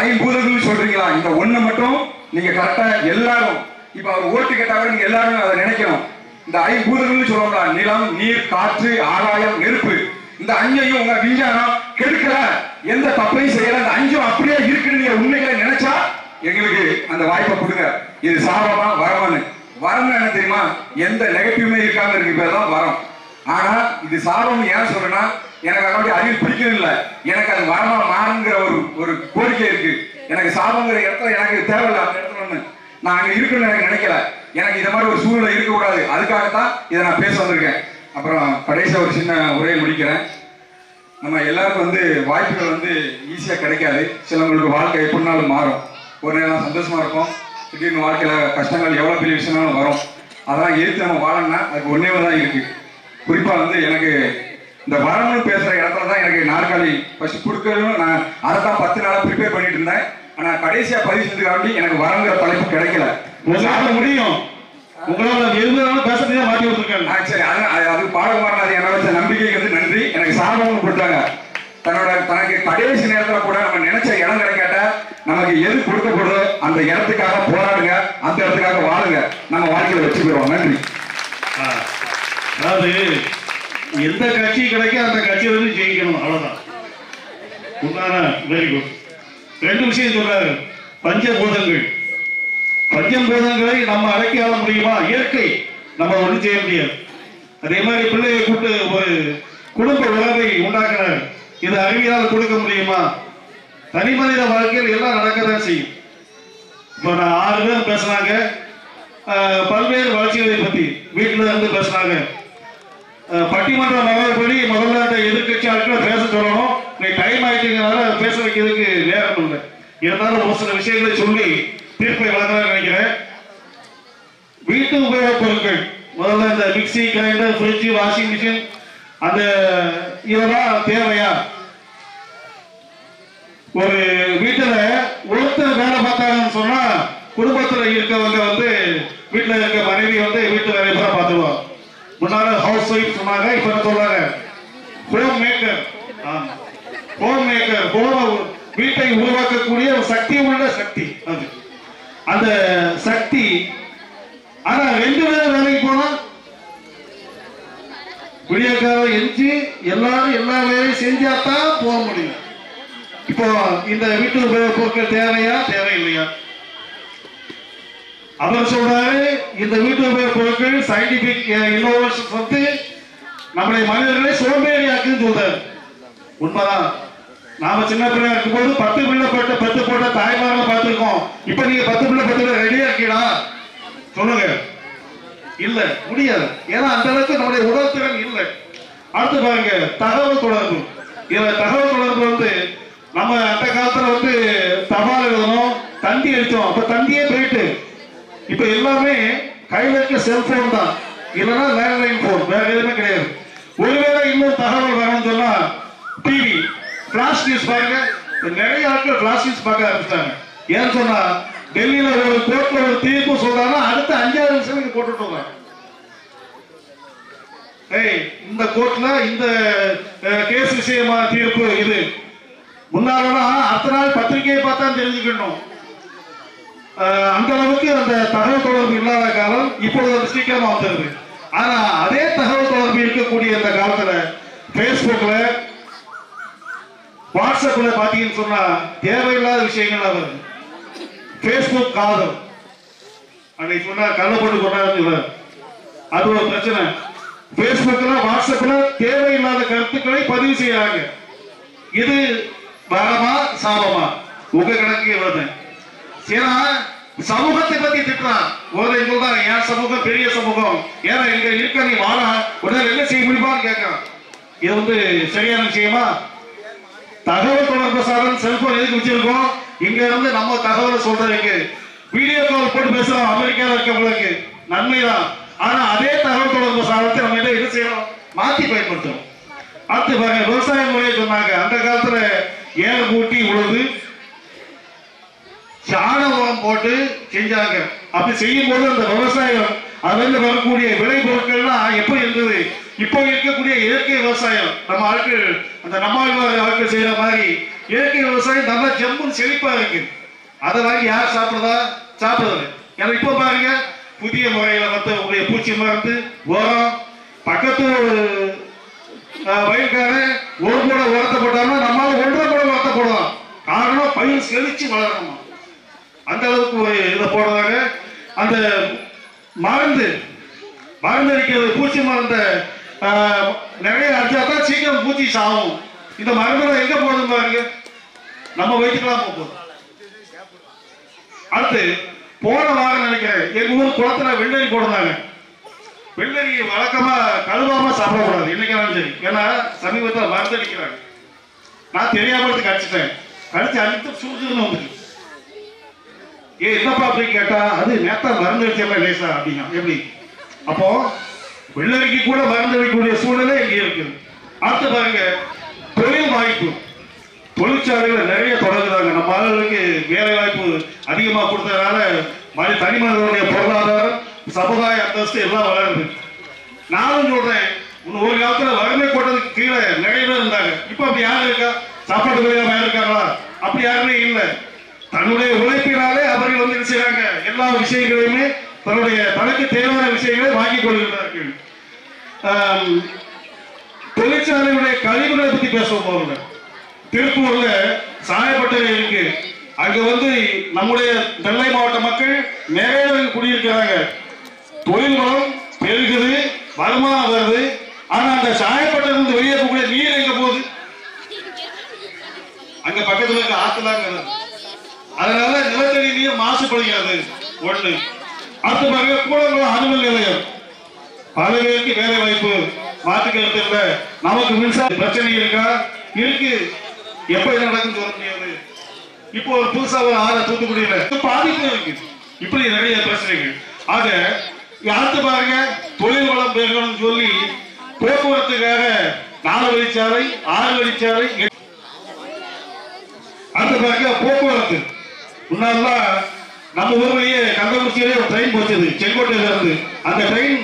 ஐம்பூதங்கள் சொல்றீங்களா? இந்த ஒண்ணு மட்டும் நீங்க கரெக்டா எல்லாரும் இப்ப அவர் ஓட்டு கேட்டாவே நீங்க எல்லாரும் அதை நினைக்கணும். இந்த ஐம்பூதங்கள் சொல்லுவாங்களா? நிலம் நீர் காற்று ஆகாயம் நெருப்பு. இந்த அஞ்சையும் உங்க விஞ்ஞானம் கெடுக்கல. எந்த தப்பையும் செய்யல. இந்த அஞ்சும் அப்படியே இருக்குன்னு நீங்க உண்மைகளை நினைச்சா எங்களுக்கு அந்த வாய்ப்பை கொடுங்க. இது சாபமா வரமானு. வரம்னு என்ன தெரியுமா? எந்த நெகட்டிவுமே இருக்காம இருக்கு பேர் தான் வரம். ஆனா இது சாபம் ஏன் சொல்றேன்னா எனக்கு அதனுடைய அறிவு பிடிக்கணும் இல்லை. எனக்கு அது வரமா மாறுங்கிற ஒரு ஒரு கோரிக்கை இருக்கு. எனக்கு சாபங்கிற இடத்துல எனக்கு தேவையில்ல அந்த இடத்துல நான் அங்க இருக்கணும்னு எனக்கு நினைக்கல. எனக்கு இந்த மாதிரி ஒரு சூழ்நிலை இருக்கக்கூடாது. அதுக்காகத்தான் இதை நான் பேச வந்திருக்கேன். அப்புறம் கடைசியாக ஒரு சின்ன உரையை முடிக்கிறேன். நம்ம எல்லாருக்கும் வந்து வாய்ப்புகள் வந்து ஈஸியாக கிடைக்காது. சிலவங்களுக்கு வாழ்க்கை எப்படினாலும் மாறும். ஒரு நேரம் சந்தோஷமாக இருக்கும் திடீர்னு வாழ்க்கையில் கஷ்டங்கள் எவ்வளோ பெரிய விஷயம்னாலும் வரும். அதெல்லாம் எதிர்த்து நம்ம வாழணும்னா அதுக்கு ஒன்றே தான் இருக்குது குறிப்பாக வந்து எனக்கு இந்த வரணும்னு பேசுகிற இடத்துல தான் எனக்கு நாற்காலி ஃபஸ்ட் கொடுக்கணும் நான் அதை தான் பத்து நாளாக ப்ரிப்பேர் பண்ணிட்டு இருந்தேன். ஆனால் கடைசியாக பதிவு செஞ்சதுக்காண்டி எனக்கு வரங்கிற தலைப்பு கிடைக்கல. உங்களால முடியும். உங்களால எதுனாலும் பேசுறதே மாட்டி விட்டுருக்காங்க ஆ, சரி அது அது- பாடகுமாரன் என்ன வச்ச நம்பிக்கைக்கு வந்து நன்றி. எனக்கு சாதகம் கொடுத்தாங்க. தன்னோட தனக்கு கடைசி நேரத்துல கூட நம்ம நினைச்ச இடம் கிடைக்காட்ட நமக்கு எது கொடுக்கப்படுதோ அந்த இடத்துக்காக போராடுங்க. அந்த இடத்துக்காக வாழுங்க. நம்ம வாழ்க்கையில வச்சு போயிடுவோம் நன்றி. அதாவது எந்த கட்சி கிடைக்க அந்த கட்சி வந்து ஜெயிக்கணும். அவ்வளவுதான். உண்டான வெரி குட் ரெண்டு விஷயம் சொல்றாரு. பஞ்சபூதங்கள். பஞ்சபூதங்களை நம்ம அடக்கி ஆள முடியுமா? இயற்கை நம்ம ஒன்றும் செய்ய முடியாது. அதே மாதிரி பிள்ளையை கூட்டு ஒரு குடும்ப உறவை உண்டாக்குறாரு. இது அறிவியால் கொடுக்க முடியுமா? தனி மனித வாழ்க்கையில் எல்லாம் நடக்கதான் செய்யும். இப்போ நான் ஆறு பேர் பேசுனாங்க. பல்வேறு வளர்ச்சிகளை பத்தி வீட்டுல இருந்து பேசுனாங்க. பட்டிமன்ற நகர்படி முதல்ல அந்த எதிர்கட்சி ஆட்கள் பேச சொல்லணும். நீ டைம் ஆயிட்டீங்கனால பேச வைக்கிறதுக்கு நேரம் இல்லை. இருந்தாலும் ஒரு சில விஷயங்களை சொல்லி தீர்ப்பை வழங்கலாம் நினைக்கிறேன். வீட்டு உபயோகப் பொருட்கள். முதல்ல இந்த mixie grinder fridge washing machine அந்த இதெல்லாம் தேவையா? ஒரு வீட்டுல ஒருத்தர் வேலை பார்த்தாங்கன்னு சொன்னா குடும்பத்துல இருக்கவங்க வந்து வீட்டுல இருக்க மனைவி வந்து வீட்டு வேலை பூரா பார்த்துருவோம் முன்னால ஹவுஸ் ஒய்ஃப் சொன்னாங்க இப்ப என்ன சொல்றாங்க? Home maker home maker home வீட்டை உருவாக்கக்கூடிய ஒரு சக்தி உள்ள சக்தி அது. அந்த சக்தி. ஆனா ரெண்டு பேரும் வேலைக்கு போனா விடியக்காலம் எஞ்சி எல்லாரும் எல்லா வேலையும் செஞ்சாதான் போக முடியும். இப்போ இந்த வீட்டு உபயோக பொருட்கள் தேவையா தேவையில்லையா? அவர் சொல்றாரு இந்த வீட்டு உபயோக பொருட்கள் சயின்டிபிக் இன்னோவேஷன் வந்து நம்முடைய மனிதர்களை சோம்பேறி ஆக்குன்னு சொல்றாரு. உண்மைதான். நாம சின்ன பிள்ளையா இருக்கும்போது பத்து பிள்ளை பட்டு பத்து போட்ட தாய்மாரை பார்த்துருக்கோம். இப்ப நீங்க பத்து பிள்ளை பத்து ரெடியா இருக்கீங்களா? சொல்லுங்க. இல்ல முடியாது. ஏன்னா அந்த அளவுக்கு நம்முடைய உடல் திறன் இல்லை. அடுத்து பாருங்க தகவல் தொடர்பு. இதுல தகவல் தொடர்பு வந்து நம்ம அந்த காலத்துல வந்து தபால் எழுதணும் தந்தி அடிச்சோம் அப்ப தந்தியே போயிட்டு. இப்ப எல்லாமே கையில இருக்க செல்போன் தான். இல்லைன்னா லேண்ட்லைன் போன் வேற எதுவுமே கிடையாது. ஒருவேளை இன்னும் தகவல் வேணும்னு சொன்னா டிவி பிளாஷ் நியூஸ் பாருங்க. நிறைய ஆட்கள் பிளாஷ் நியூஸ் பார்க்க ஆரம்பிச்சிட்டாங்க. ஏன்னு சொன்னா டெல்லியில ஒரு கோர்ட்ல ஒரு தீர்ப்பு சொல்றாங்க அடுத்த அஞ்சாறு நிமிஷம் இங்க போட்டுட்டு வர்றாங்க. ஏய் இந்த கோர்ட்ல இந்த கேஸ் விஷயமா தீர்ப்பு இது. முன்னாலலாம் அடுத்த நாள் பத்திரிகையை பார்த்தா தெரிஞ்சுக்கணும். அந்த அளவுக்கு அந்த தகவல் தொடர்பு இல்லாத காலம் இப்பொழுது அது சீக்கிரமா வந்துருது. ஆனா அதே தகவல் தொடர்பு இருக்கக்கூடிய இந்த காலத்துல பேஸ்புக்ல வாட்ஸ்அப்ல பாத்தீங்கன்னு சொன்னா தேவையில்லாத விஷயங்கள் வருது ஃபேஸ்புக் காதல். அன்னைக்கு சொன்னா கள்ள போட்டு கொண்டாந்து அது ஒரு பிரச்சனை. பேஸ்புக்ல வாட்ஸ்அப்ல தேவையில்லாத கருத்துக்களை பதிவு செய்யறாங்க. இது வரமா சாபமா? உங்க கணக்கு வருது ஏன்னா சமூகத்தை பத்தி திட்டுறான் ஒருத்தன் சொல்றான் என் சமூகம் பெரிய சமூகம். ஏன்னா எங்க இருக்க நீ வாழ. உடனே என்ன செய்ய முடியுமான்னு கேட்கறான். இது வந்து சரியான விஷயமா? தகவல் தொடர்பு சாதனம் செல்போன் எதுக்கு வச்சிருக்கோம்? இங்க இருந்து நம்ம தகவலை சொல்றதுக்கு வீடியோ கால் போட்டு பேசுறோம் அமெரிக்கால இருக்கவங்களுக்கு. நன்மைதான். ஆனா அதே தகவல் தொடர்பு சாதனத்தை நம்ம என்ன செய்யணும் மாத்தி பயன்படுத்தணும் அடுத்து பாருங்க விவசாய முறையை சொன்னாங்க. அந்த காலத்துல ஏழு பூட்டி உழுது சாண உரம் போட்டு செஞ்சாங்க. அப்படி செய்யும் போது அந்த விவசாயம் அதுலேருந்து வரக்கூடிய விளை பொருட்கள்லாம் எப்படி இருந்தது? இப்போ இருக்கக்கூடிய இயற்கை விவசாயம். நம்ம ஆட்கள் அந்த நம்மாழ்வார் ஆட்கள் செய்யற மாதிரி இயற்கை விவசாயம் நல்லா ஜம்முன்னு செழிப்பா இருக்கு. அதை வாங்கி யார் சாப்பிடுறதா? சாப்பிடுறது. ஏன்னா இப்போ பாருங்க புதிய முறையில வந்து உங்களுடைய பூச்சி மருந்து உரம் பக்கத்து அஹ், வயல்காரன் ஒரு கூட உரத்தை போட்டாங்கன்னா நம்மளால ஒன்றரை கூட உரத்தை போடலாம் காரணம் பயிர் செழிச்சு வளரணும். அந்த அளவுக்கு ஒரு இதை போடுறாங்க. அந்த மறந்து மறந்து இருக்கிறது பூச்சி மறந்த நிறைய அடிச்சா தான் சீக்கிரம் பூச்சி சாகும் இந்த மருந்து எங்க போகுது பாருங்க. நம்ம வயிற்றுக்கெல்லாம் போகுது. அடுத்து போன வாரம் நினைக்கிறேன் எங்க ஊர் குளத்துல வெள்ளரி போடுறாங்க வெள்ளரி வழக்கமா கழுவாம சாப்பிடக்கூடாது இன்னைக்கு சரி. ஏன்னா சமீபத்தில் மருந்து அடிக்கிறாங்க நான் தெரியாம எடுத்து கடிச்சிட்டேன். கடிச்சு அடித்து சுடுதுன்னு வந்துட்டு ஏ என்னப்பா அப்படின்னு கேட்டா? அது நேத்தா மருந்து அடிச்சப்ப லேசா அப்படிங்க எப்படி? அப்போ வெள்ளரிக்கு கூட மருந்து வைக்கக்கூடிய சூழ்நிலை இங்க இருக்குது. அடுத்து பாருங்க தொழில் வாய்ப்பு. தொழிற்சாலைகள் நிறைய தொடங்குறாங்க. நம்ம ஆளுகளுக்கு வேலை வாய்ப்பு அதிகமா கொடுத்ததுனால மாதிரி தனி மனிதனுடைய பொருளாதாரம் சமுதாய அந்தஸ்து எல்லாம் வளருது. நானும் சொல்றேன் இன்னும் ஒரு காலத்துல வறுமை கோட்டத்துக்கு கீழே நிறைய பேர் இருந்தாங்க. இப்ப அப்படி யாரும் இருக்கா? சாப்பாடு கிடையாம இருக்காங்களா? அப்படி யாருமே இல்லை. தன்னுடைய உழைப்பினாலே அவர்கள் வந்து என்ன எல்லா விஷயங்களையுமே தன்னுடைய தனக்கு தேவையான விஷயங்களை வாங்கிக் கொள்கிறார்கள் தொழிற்சாலையுடைய கழிவுகளை பத்தி பேச போறோங்க திருப்பூர்ல சாயப்பட்டறை இருக்கு. அங்க வந்து நம்முடைய நெல்லை மாவட்ட மக்கள் நிறைய பேர் குடியிருக்கிறாங்க. தொழில் வளம் பெருகுது வருமானம் வருது. ஆனா அந்த சாயப்பட்டறை இருந்து வெளியே போகக்கூடிய நீர் எங்க போகுது? அங்க பக்கத்துல இருக்க ஆத்துலாங்க அதனால நிலத்தடி நீர் மாசுபடுகிறது. ஒண்ணு அடுத்த பாருங்க கூடங்குளம் அணுமின் நிலையம். பல பேருக்கு வேலை வாய்ப்பு. மாற்றுக்கிறது இல்ல நமக்கு மின்சார பிரச்சனை இருக்கா? இருக்கு. எப்ப இது நடக்கும் சொல்ல முடியாது. இப்போ ஒரு புதுசா ஒரு ஆறு தூத்துக்குடியில. பாதிப்பு இருக்கு. இப்படி நிறைய பிரச்சனைகள். ஆக அடுத்து பாருங்க தொழில் வளம் பெருகணும்னு சொல்லி போக்குவரத்துக்காக நாலு வழிச்சாலை ஆறு வழிச்சாலை அடுத்து பாருங்க போக்குவரத்து. முன்னாடிலாம் நம்ம ஊர்லயே கள்ளக்குறிச்சியிலே ஒரு ட்ரெயின் போச்சது செங்கோட்டையில இருந்து. அந்த ட்ரெயின்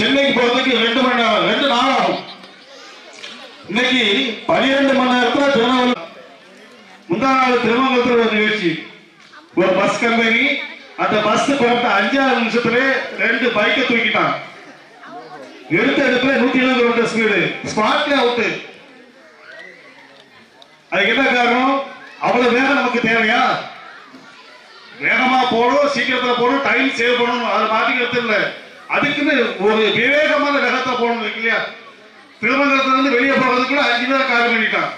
சென்னைக்கு போறதுக்கு ரெண்டு மணி நேரம் ரெண்டு நாள் ஆகும். இன்னைக்கு பனிரெண்டு மணி நேரத்துல திருநெல்வேலி முந்தா நாள் திருமங்கலத்தில் ஒரு நிகழ்ச்சி. ஒரு பஸ் கம்பெனி அந்த பஸ் புறப்பட்ட அஞ்சாறு நிமிஷத்துல ரெண்டு பைக்கை தூக்கிட்டான். எடுத்த இடத்துல நூத்தி எழுபது கிலோமீட்டர் ஸ்பீடு ஸ்பாட்ல அவுட்டு அதுக்கு என்ன காரணம்? அவ்வளவு வேகம் நமக்கு தேவையா? வேகமா போகணும் சீக்கிரத்துல போகணும் டைம் சேவ் பண்ணணும். அதை மாத்திக்கிறது இல்ல அதுக்குன்னு ஒரு விவேகமான வேகத்துல போகணும் இல்லையா? திருமணத்துல இருந்து வெளியே போறதுக்குள்ள அஞ்சு பேர் கால் பண்ணிட்டான்.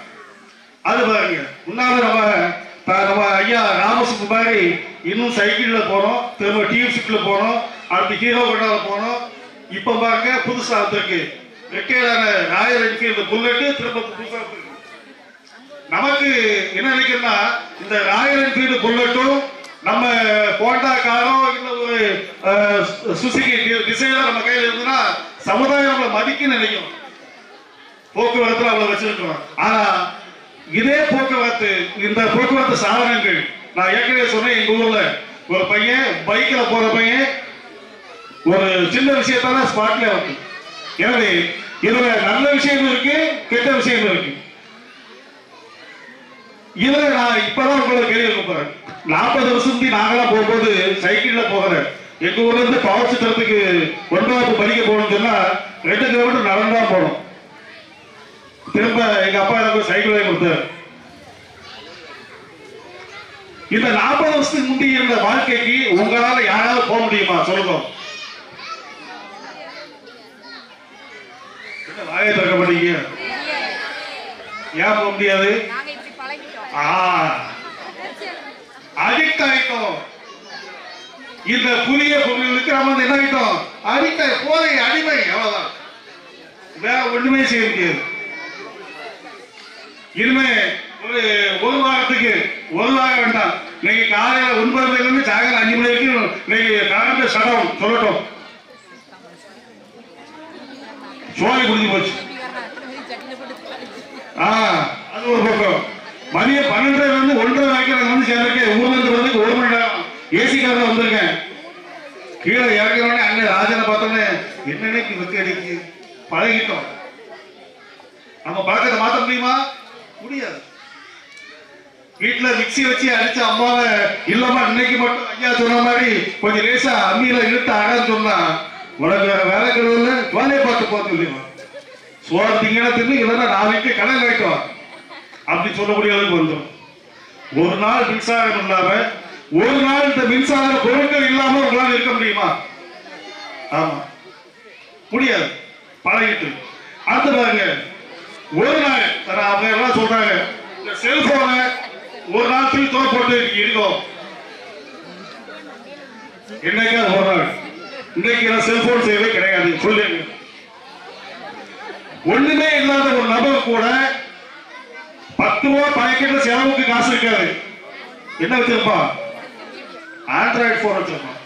அது பாருங்க. உன்னாவது நம்ம நம்ம ஐயா ராமசுப்பு மாதிரி இன்னும் சைக்கிள்ல போனோம். திரும்ப டியூப்ஸ்ல போனோம். அடுத்து ஹீரோ கொண்டாட போனோம். இப்ப பாருங்க புதுசா வந்திருக்கு. ரிட்டையர்டான ராயல் என்ஃபீல்டு புல்லட்டு திரும்ப புதுசா வந்திருக்கு. நமக்கு என்ன நினைக்கிறேன்னா இந்த ராயல் என்ஃபீல்டு புல்லட்டும் நம்ம போட்டா காரோ இல்ல ஒரு சுசுகி டிசைனர் நம்ம கையில இருந்ததுன்னா சமுதாயம் நம்மளை மதிக்க நினைக்கும். போக்குவரத்துல அவ்வளவு வச்சிருக்கிறோம். ஆனா இதே போக்குவரத்து இந்த போக்குவரத்து சாதனங்கள் நான் ஏற்கனவே சொன்னேன் எங்க ஊர்ல ஒரு பையன் பைக்ல போற பையன் ஒரு சின்ன விஷயத்தால ஸ்பாட்ல வந்து எனவே இதுல நல்ல விஷயம் இருக்கு கெட்ட விஷயம் இருக்கு. இதுல நான் இப்பதான் உங்களுக்கு கேள்வி போறேன் நாற்பது வருஷத்துக்கு நாங்களாம் போகும்போது சைக்கிள்ல போகிறேன் எங்க ஊர்ல இருந்து பவர் சித்திரத்துக்கு ஒன்றாவது படிக்க போகணும்னு சொன்னா ரெண்டு கிலோமீட்டர் நடந்துதான் போகணும். திரும்ப எங்க அப்பா எனக்கு சைக்கிள் வாங்கி கொடுத்தாரு. இந்த நாற்பது வருஷத்துக்கு முந்தி இருந்த வாழ்க்கைக்கு உங்களால யாராவது போக முடியுமா? சொல்லுங்க. வாயை திறக்க மாட்டீங்க? ஏன் போக முடியாது? நாங்க இப்படி பழகிட்டோம். ஆ. அடிக்ட் ஆயிட்டோம் இந்த புதிய பொருள்களுக்கு நம்ம வந்து என்ன ஆயிட்டோம் அடிக்ட் போதை அடிமை அவ்வளவுதான். வேற ஒண்ணுமே செய்ய முடியாது. இனிமே ஒரு ஒரு வாரத்துக்கு ஒரு வாரம் வேண்டாம். இன்னைக்கு காலையில ஒன்பது மணில இருந்து சாயங்காலம் அஞ்சு மணி வரைக்கும் இன்னைக்கு கரண்ட் சடம் சொல்லட்டும். சோழி குடிஞ்சு போச்சு. ஆஹ் அது ஒரு பக்கம். மதியம் பன்னெண்டரை வந்து ஒன்றரை வரைக்கும் வந்து சேர்ந்திருக்கேன் ஊர்ல இருந்து வந்து ஒரு மணி நேரம் ஏசி காரில் வந்திருக்கேன். கீழே இறங்கினோடனே அங்க ராஜனை பார்த்தோன்னே என்னன்னே வெக்க அடிக்கு? பழகிட்டோம். நம்ம பழக்கத்தை மாத்த முடியுமா? முடியாது. வீட்டுல மிக்ஸி வச்சு அடிச்சு அம்மாவை இல்லம்மா இன்னைக்கு மட்டும் ஐயா சொன்ன மாதிரி கொஞ்சம் லேசா அம்மியில இழுத்து அடன்னு சொன்னா உனக்கு வேற வேலை கிடையாது வேலையை பார்த்து போக சொல்லிடுவான். சோழ திங்கன தின்னு இல்லைன்னா நாளைக்கு கடன் கட்டுவான் அப்படி சொல்லக்கூடிய அளவுக்கு வந்துடும் ஒரு நாள் மின்சாரம் இல்லாம ஒரு நாள் இந்த மின்சார பொருட்கள் இல்லாம உங்களால் இருக்க முடியுமா? ஆமா. முடியாது. பழகிட்டு. அடுத்து பாருங்க. ஒரு நாள். அவங்க எல்லாம் சொல்றாங்க? இந்த செல்போனை ஒரு நாள் தூக்கி தோல் போட்டு இருக்கோம் என்னைக்கா ஒரு நாள்? இன்னைக்கு செல்போன் சேவை கிடையாது. சொல்லுங்க. ஒண்ணுமே இல்லாத ஒரு நபர் கூட பத்து ரூபா செலவுக்கு காசு இருக்காது. என்ன வச்சிருப்பான் ஆண்ட்ராய்டு போன் வச்சிருப்பான்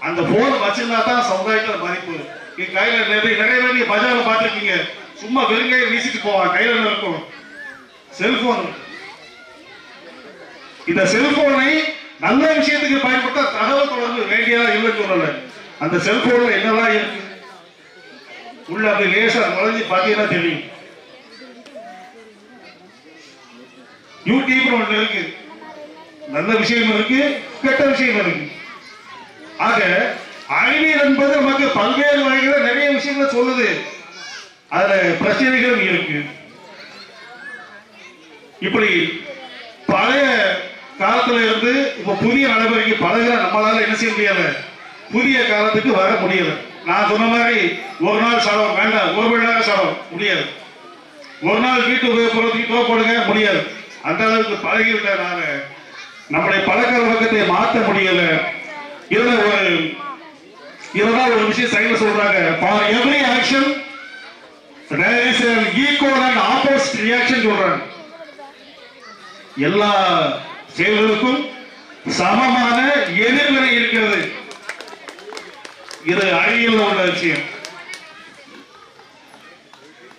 அந்த போன் வச்சிருந்தா தான் சமுதாயத்தில் மதிப்பு நீ கையில நிறைய நிறைய பேர் நீங்க பஜார்ல பாத்துருக்கீங்க சும்மா வெறுங்கையை வீசிட்டு போவான் கையில இருக்கும்? செல்போன். இந்த செல்போனை நல்ல விஷயத்துக்கு பயன்படுத்த தகவல் தொடர்பு வேண்டியதா இல்லைன்னு சொல்லல. அந்த செல்போன்ல என்னெல்லாம் இருக்கு? உள்ள அப்படி லேசா நுழைஞ்சு பாத்தீங்கன்னா தெரியும். யூடியூப் ஒன்று இருக்கு. நல்ல விஷயம் இருக்கு கெட்ட விஷயம் இருக்கு. ஆக அறிவியல் என்பது நமக்கு பல்வேறு வகையில் நிறைய விஷயங்களை சொல்லுது. அதுல பிரச்சனைகளும் இருக்கு. இப்படி பழைய காலத்துல இருந்து இப்ப புதிய நடைமுறைக்கு பழகிற நம்மளால என்ன செய்ய முடியல? புதிய காலத்துக்கு வர முடியல. நான் சொன்ன மாதிரி ஒரு நாள் செலவு வேண்டாம் ஒரு மணி நேரம் செலவு முடியாது. ஒரு நாள் வீட்டு உபயோகப்படுறதுக்கு டோ போடுங்க முடியாது. அந்த அளவுக்கு பழகிவிட்டனால நம்முடைய பழக்க வழக்கத்தை மாற்ற முடியல. இதுல ஒரு இதுதான் ஒரு விஷயம் சைடுல சொல்றாங்க. For every action there is an equal and opposite reaction சொல்றாங்க. எல்லா செயல்களுக்கும் சமமான எதிர்வினை இருக்கிறது. இது அறிவியல் உள்ள விஷயம்.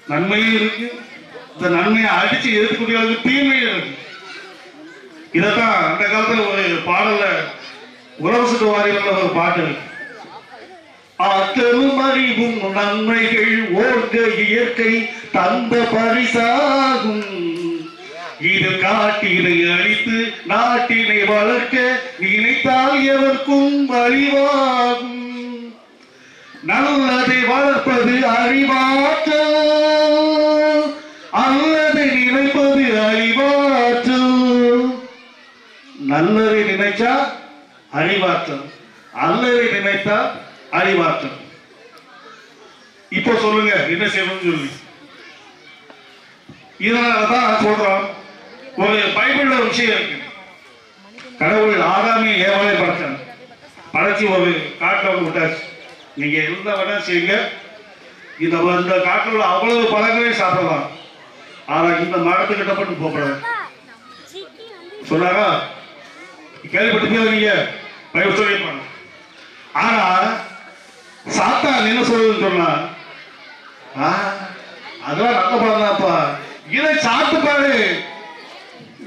நன்மையும் இருக்கு இந்த நன்மையை அடிச்சு எதிர்க்கக்கூடிய அளவுக்கு தீமையும் இருக்கு. இதைத்தான் அந்த காலத்துல ஒரு பாடல்ல உறவு சுட்டு வாரியில் ஒரு பாட்டு இருக்கு. ஆற்றலும் அறிவும் நன்மைகள் ஓர்க இயற்கை தந்த பரிசாகும். இது காட்டினை அழித்து நாட்டினை வளர்க்க நினைத்தால் எவர்க்கும் வழிவாகும். நல்லதை வளர்ப்பது அறிவாற்றல் அல்லதை நினைப்பது அறிவாற்றல் நல்லதை நினைச்சா அறிவாற்றல் அல்லதை நினைத்தா அறிவாற்றல் இப்போ சொல்லுங்க என்ன செய்யணும்னு சொல்லி. இதனாலதான் நான் சொல்றோம் ஒரு பைபிள்ல ஒரு விஷயம் இருக்கு. கடவுள் ஆதாமி ஏவாளை படைச்சாங்க படைச்சு ஒரு காட்டுல வந்து விட்டாச்சு. நீங்க இருந்த வேணா செய்யுங்க. இந்த இந்த காட்டுல உள்ள அவ்வளவு பழங்களையும் சாப்பிடலாம். ஆனா இந்த மரத்துக்கிட்ட மட்டும் போகக்கூடாது. சொன்னாரா? கேள்விப்பட்டிருக்கீங்க நீங்க பைபிள் சொல்லியிருப்பாங்க ஆனா சாத்தான் என்ன சொல்லுதுன்னு சொன்னா ஆ, அதெல்லாம் நல்ல படம் தான்ப்பா இதை சாப்பிட்டு பாரு.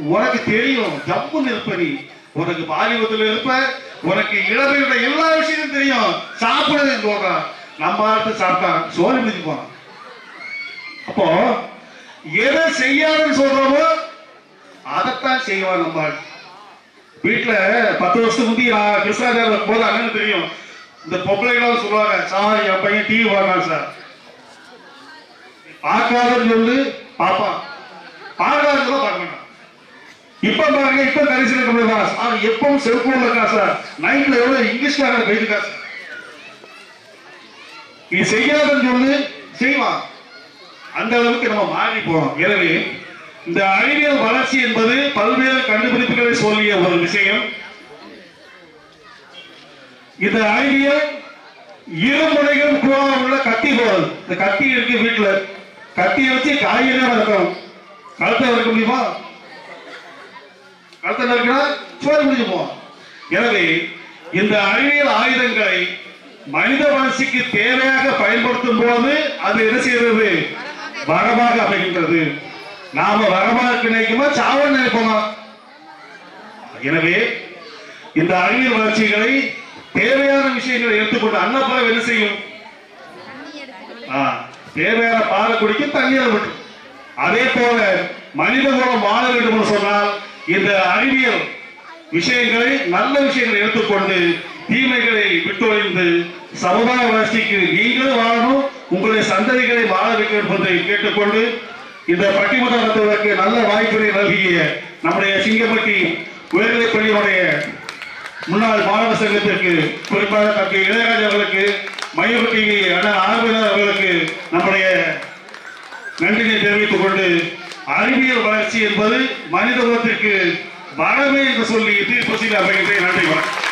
உனக்கு தெரியும் ஜம்முன்னு இருப்ப நீ. உனக்கு பாலிபத்தில் இருப்ப உனக்கு இளமையோட எல்லா விஷயமும் தெரியும். சாப்பிடுறது சொல்றான். நம்ம ஆட்டு சாப்பிட்டான் சோறு பிடிச்சு போனான் அப்போ எதை செய்யாதுன்னு சொல்றோமோ அதைத்தான் செய்வான் நம்ம ஆள். வீட்டுல பத்து வருஷத்துக்கு முந்தி நான் கிருஷ்ணாச்சாரம் போது அண்ணன் தெரியும். இந்த பொம்பளைகளும் சொல்லுவாங்க சார் என் பையன் டிவி பார்க்கலாம் சார். பார்க்காதன்னு சொல்லு பாப்பான் பார்க்காதன்னு சொல்ல பார்க்க இப்ப பாருங்க இப்ப கடைசியில் இருக்க முடியுமா சார் எப்பவும் செல்போன்ல இருக்கா சார்? நைட்ல எவ்வளவு இங்கிலீஷ்கார போயிருக்கா சார்? நீ செய்யாதன்னு சொல்லு செய்வான். அந்த அளவுக்கு நம்ம மாறி போறோம் எனவே இந்த அறிவியல் வளர்ச்சி என்பது பல்வேறு கண்டுபிடிப்புகளை சொல்லிய ஒரு விஷயம். இந்த அறிவியல் இருமுறைகள் கூட உள்ள கத்தி போறது இந்த கத்தி இருக்கு வீட்டுல. கத்தியை வச்சு காய்கறி வளர்க்கணும் கழுத்தை வளர்க்க முடியுமா? கழுத்தை இருக்கிறா சோறு முடிஞ்சு போவோம் எனவே இந்த அறிவியல் ஆயுதங்களை மனித வளர்ச்சிக்கு தேவையாக பயன்படுத்தும் போது அது என்ன செய்கிறது? வரமாக அமைகின்றது. நாம வரமாக நினைக்குமா சாவன் நினைப்போமா? எனவே இந்த அறிவியல் வளர்ச்சிகளை தேவையான விஷயங்களை எடுத்துக்கொண்டு அன்னப்பறவை என்ன செய்யும்? தேவையான பாலை குடிக்கும் தண்ணீரை விட்டு அதே போல மனித குலம் வாழ வேண்டும் என்று சொன்னால் இந்த அறிவியல் விஷயங்களை நல்ல விஷயங்களை எடுத்துக்கொண்டு தீமைகளை விட்டொழிந்து சமுதாய வளர்ச்சிக்கு நீங்களும் வாழணும் உங்களுடைய சந்ததிகளை வாழ வைக்க என்பதை கேட்டுக்கொண்டு இந்த பட்டிமன்றம் நடத்துவதற்கு நல்ல வாய்ப்பினை நல்கிய நம்முடைய சிங்கப்பட்டி உயர்நிலைப் பள்ளியுடைய முன்னாள் மாணவர் சங்கத்திற்கு குறிப்பாக தற்கு இளையராஜா அவர்களுக்கு மயூர் அண்ணன் ஆர்வலர் அவர்களுக்கு நம்முடைய நன்றியை தெரிவித்துக் கொண்டு அறிவியல் வளர்ச்சி என்பது மனித உலகத்திற்கு வரவே என்று சொல்லி தீர்ப்பு செய்து அமைகின்றேன். நன்றி வணக்கம்.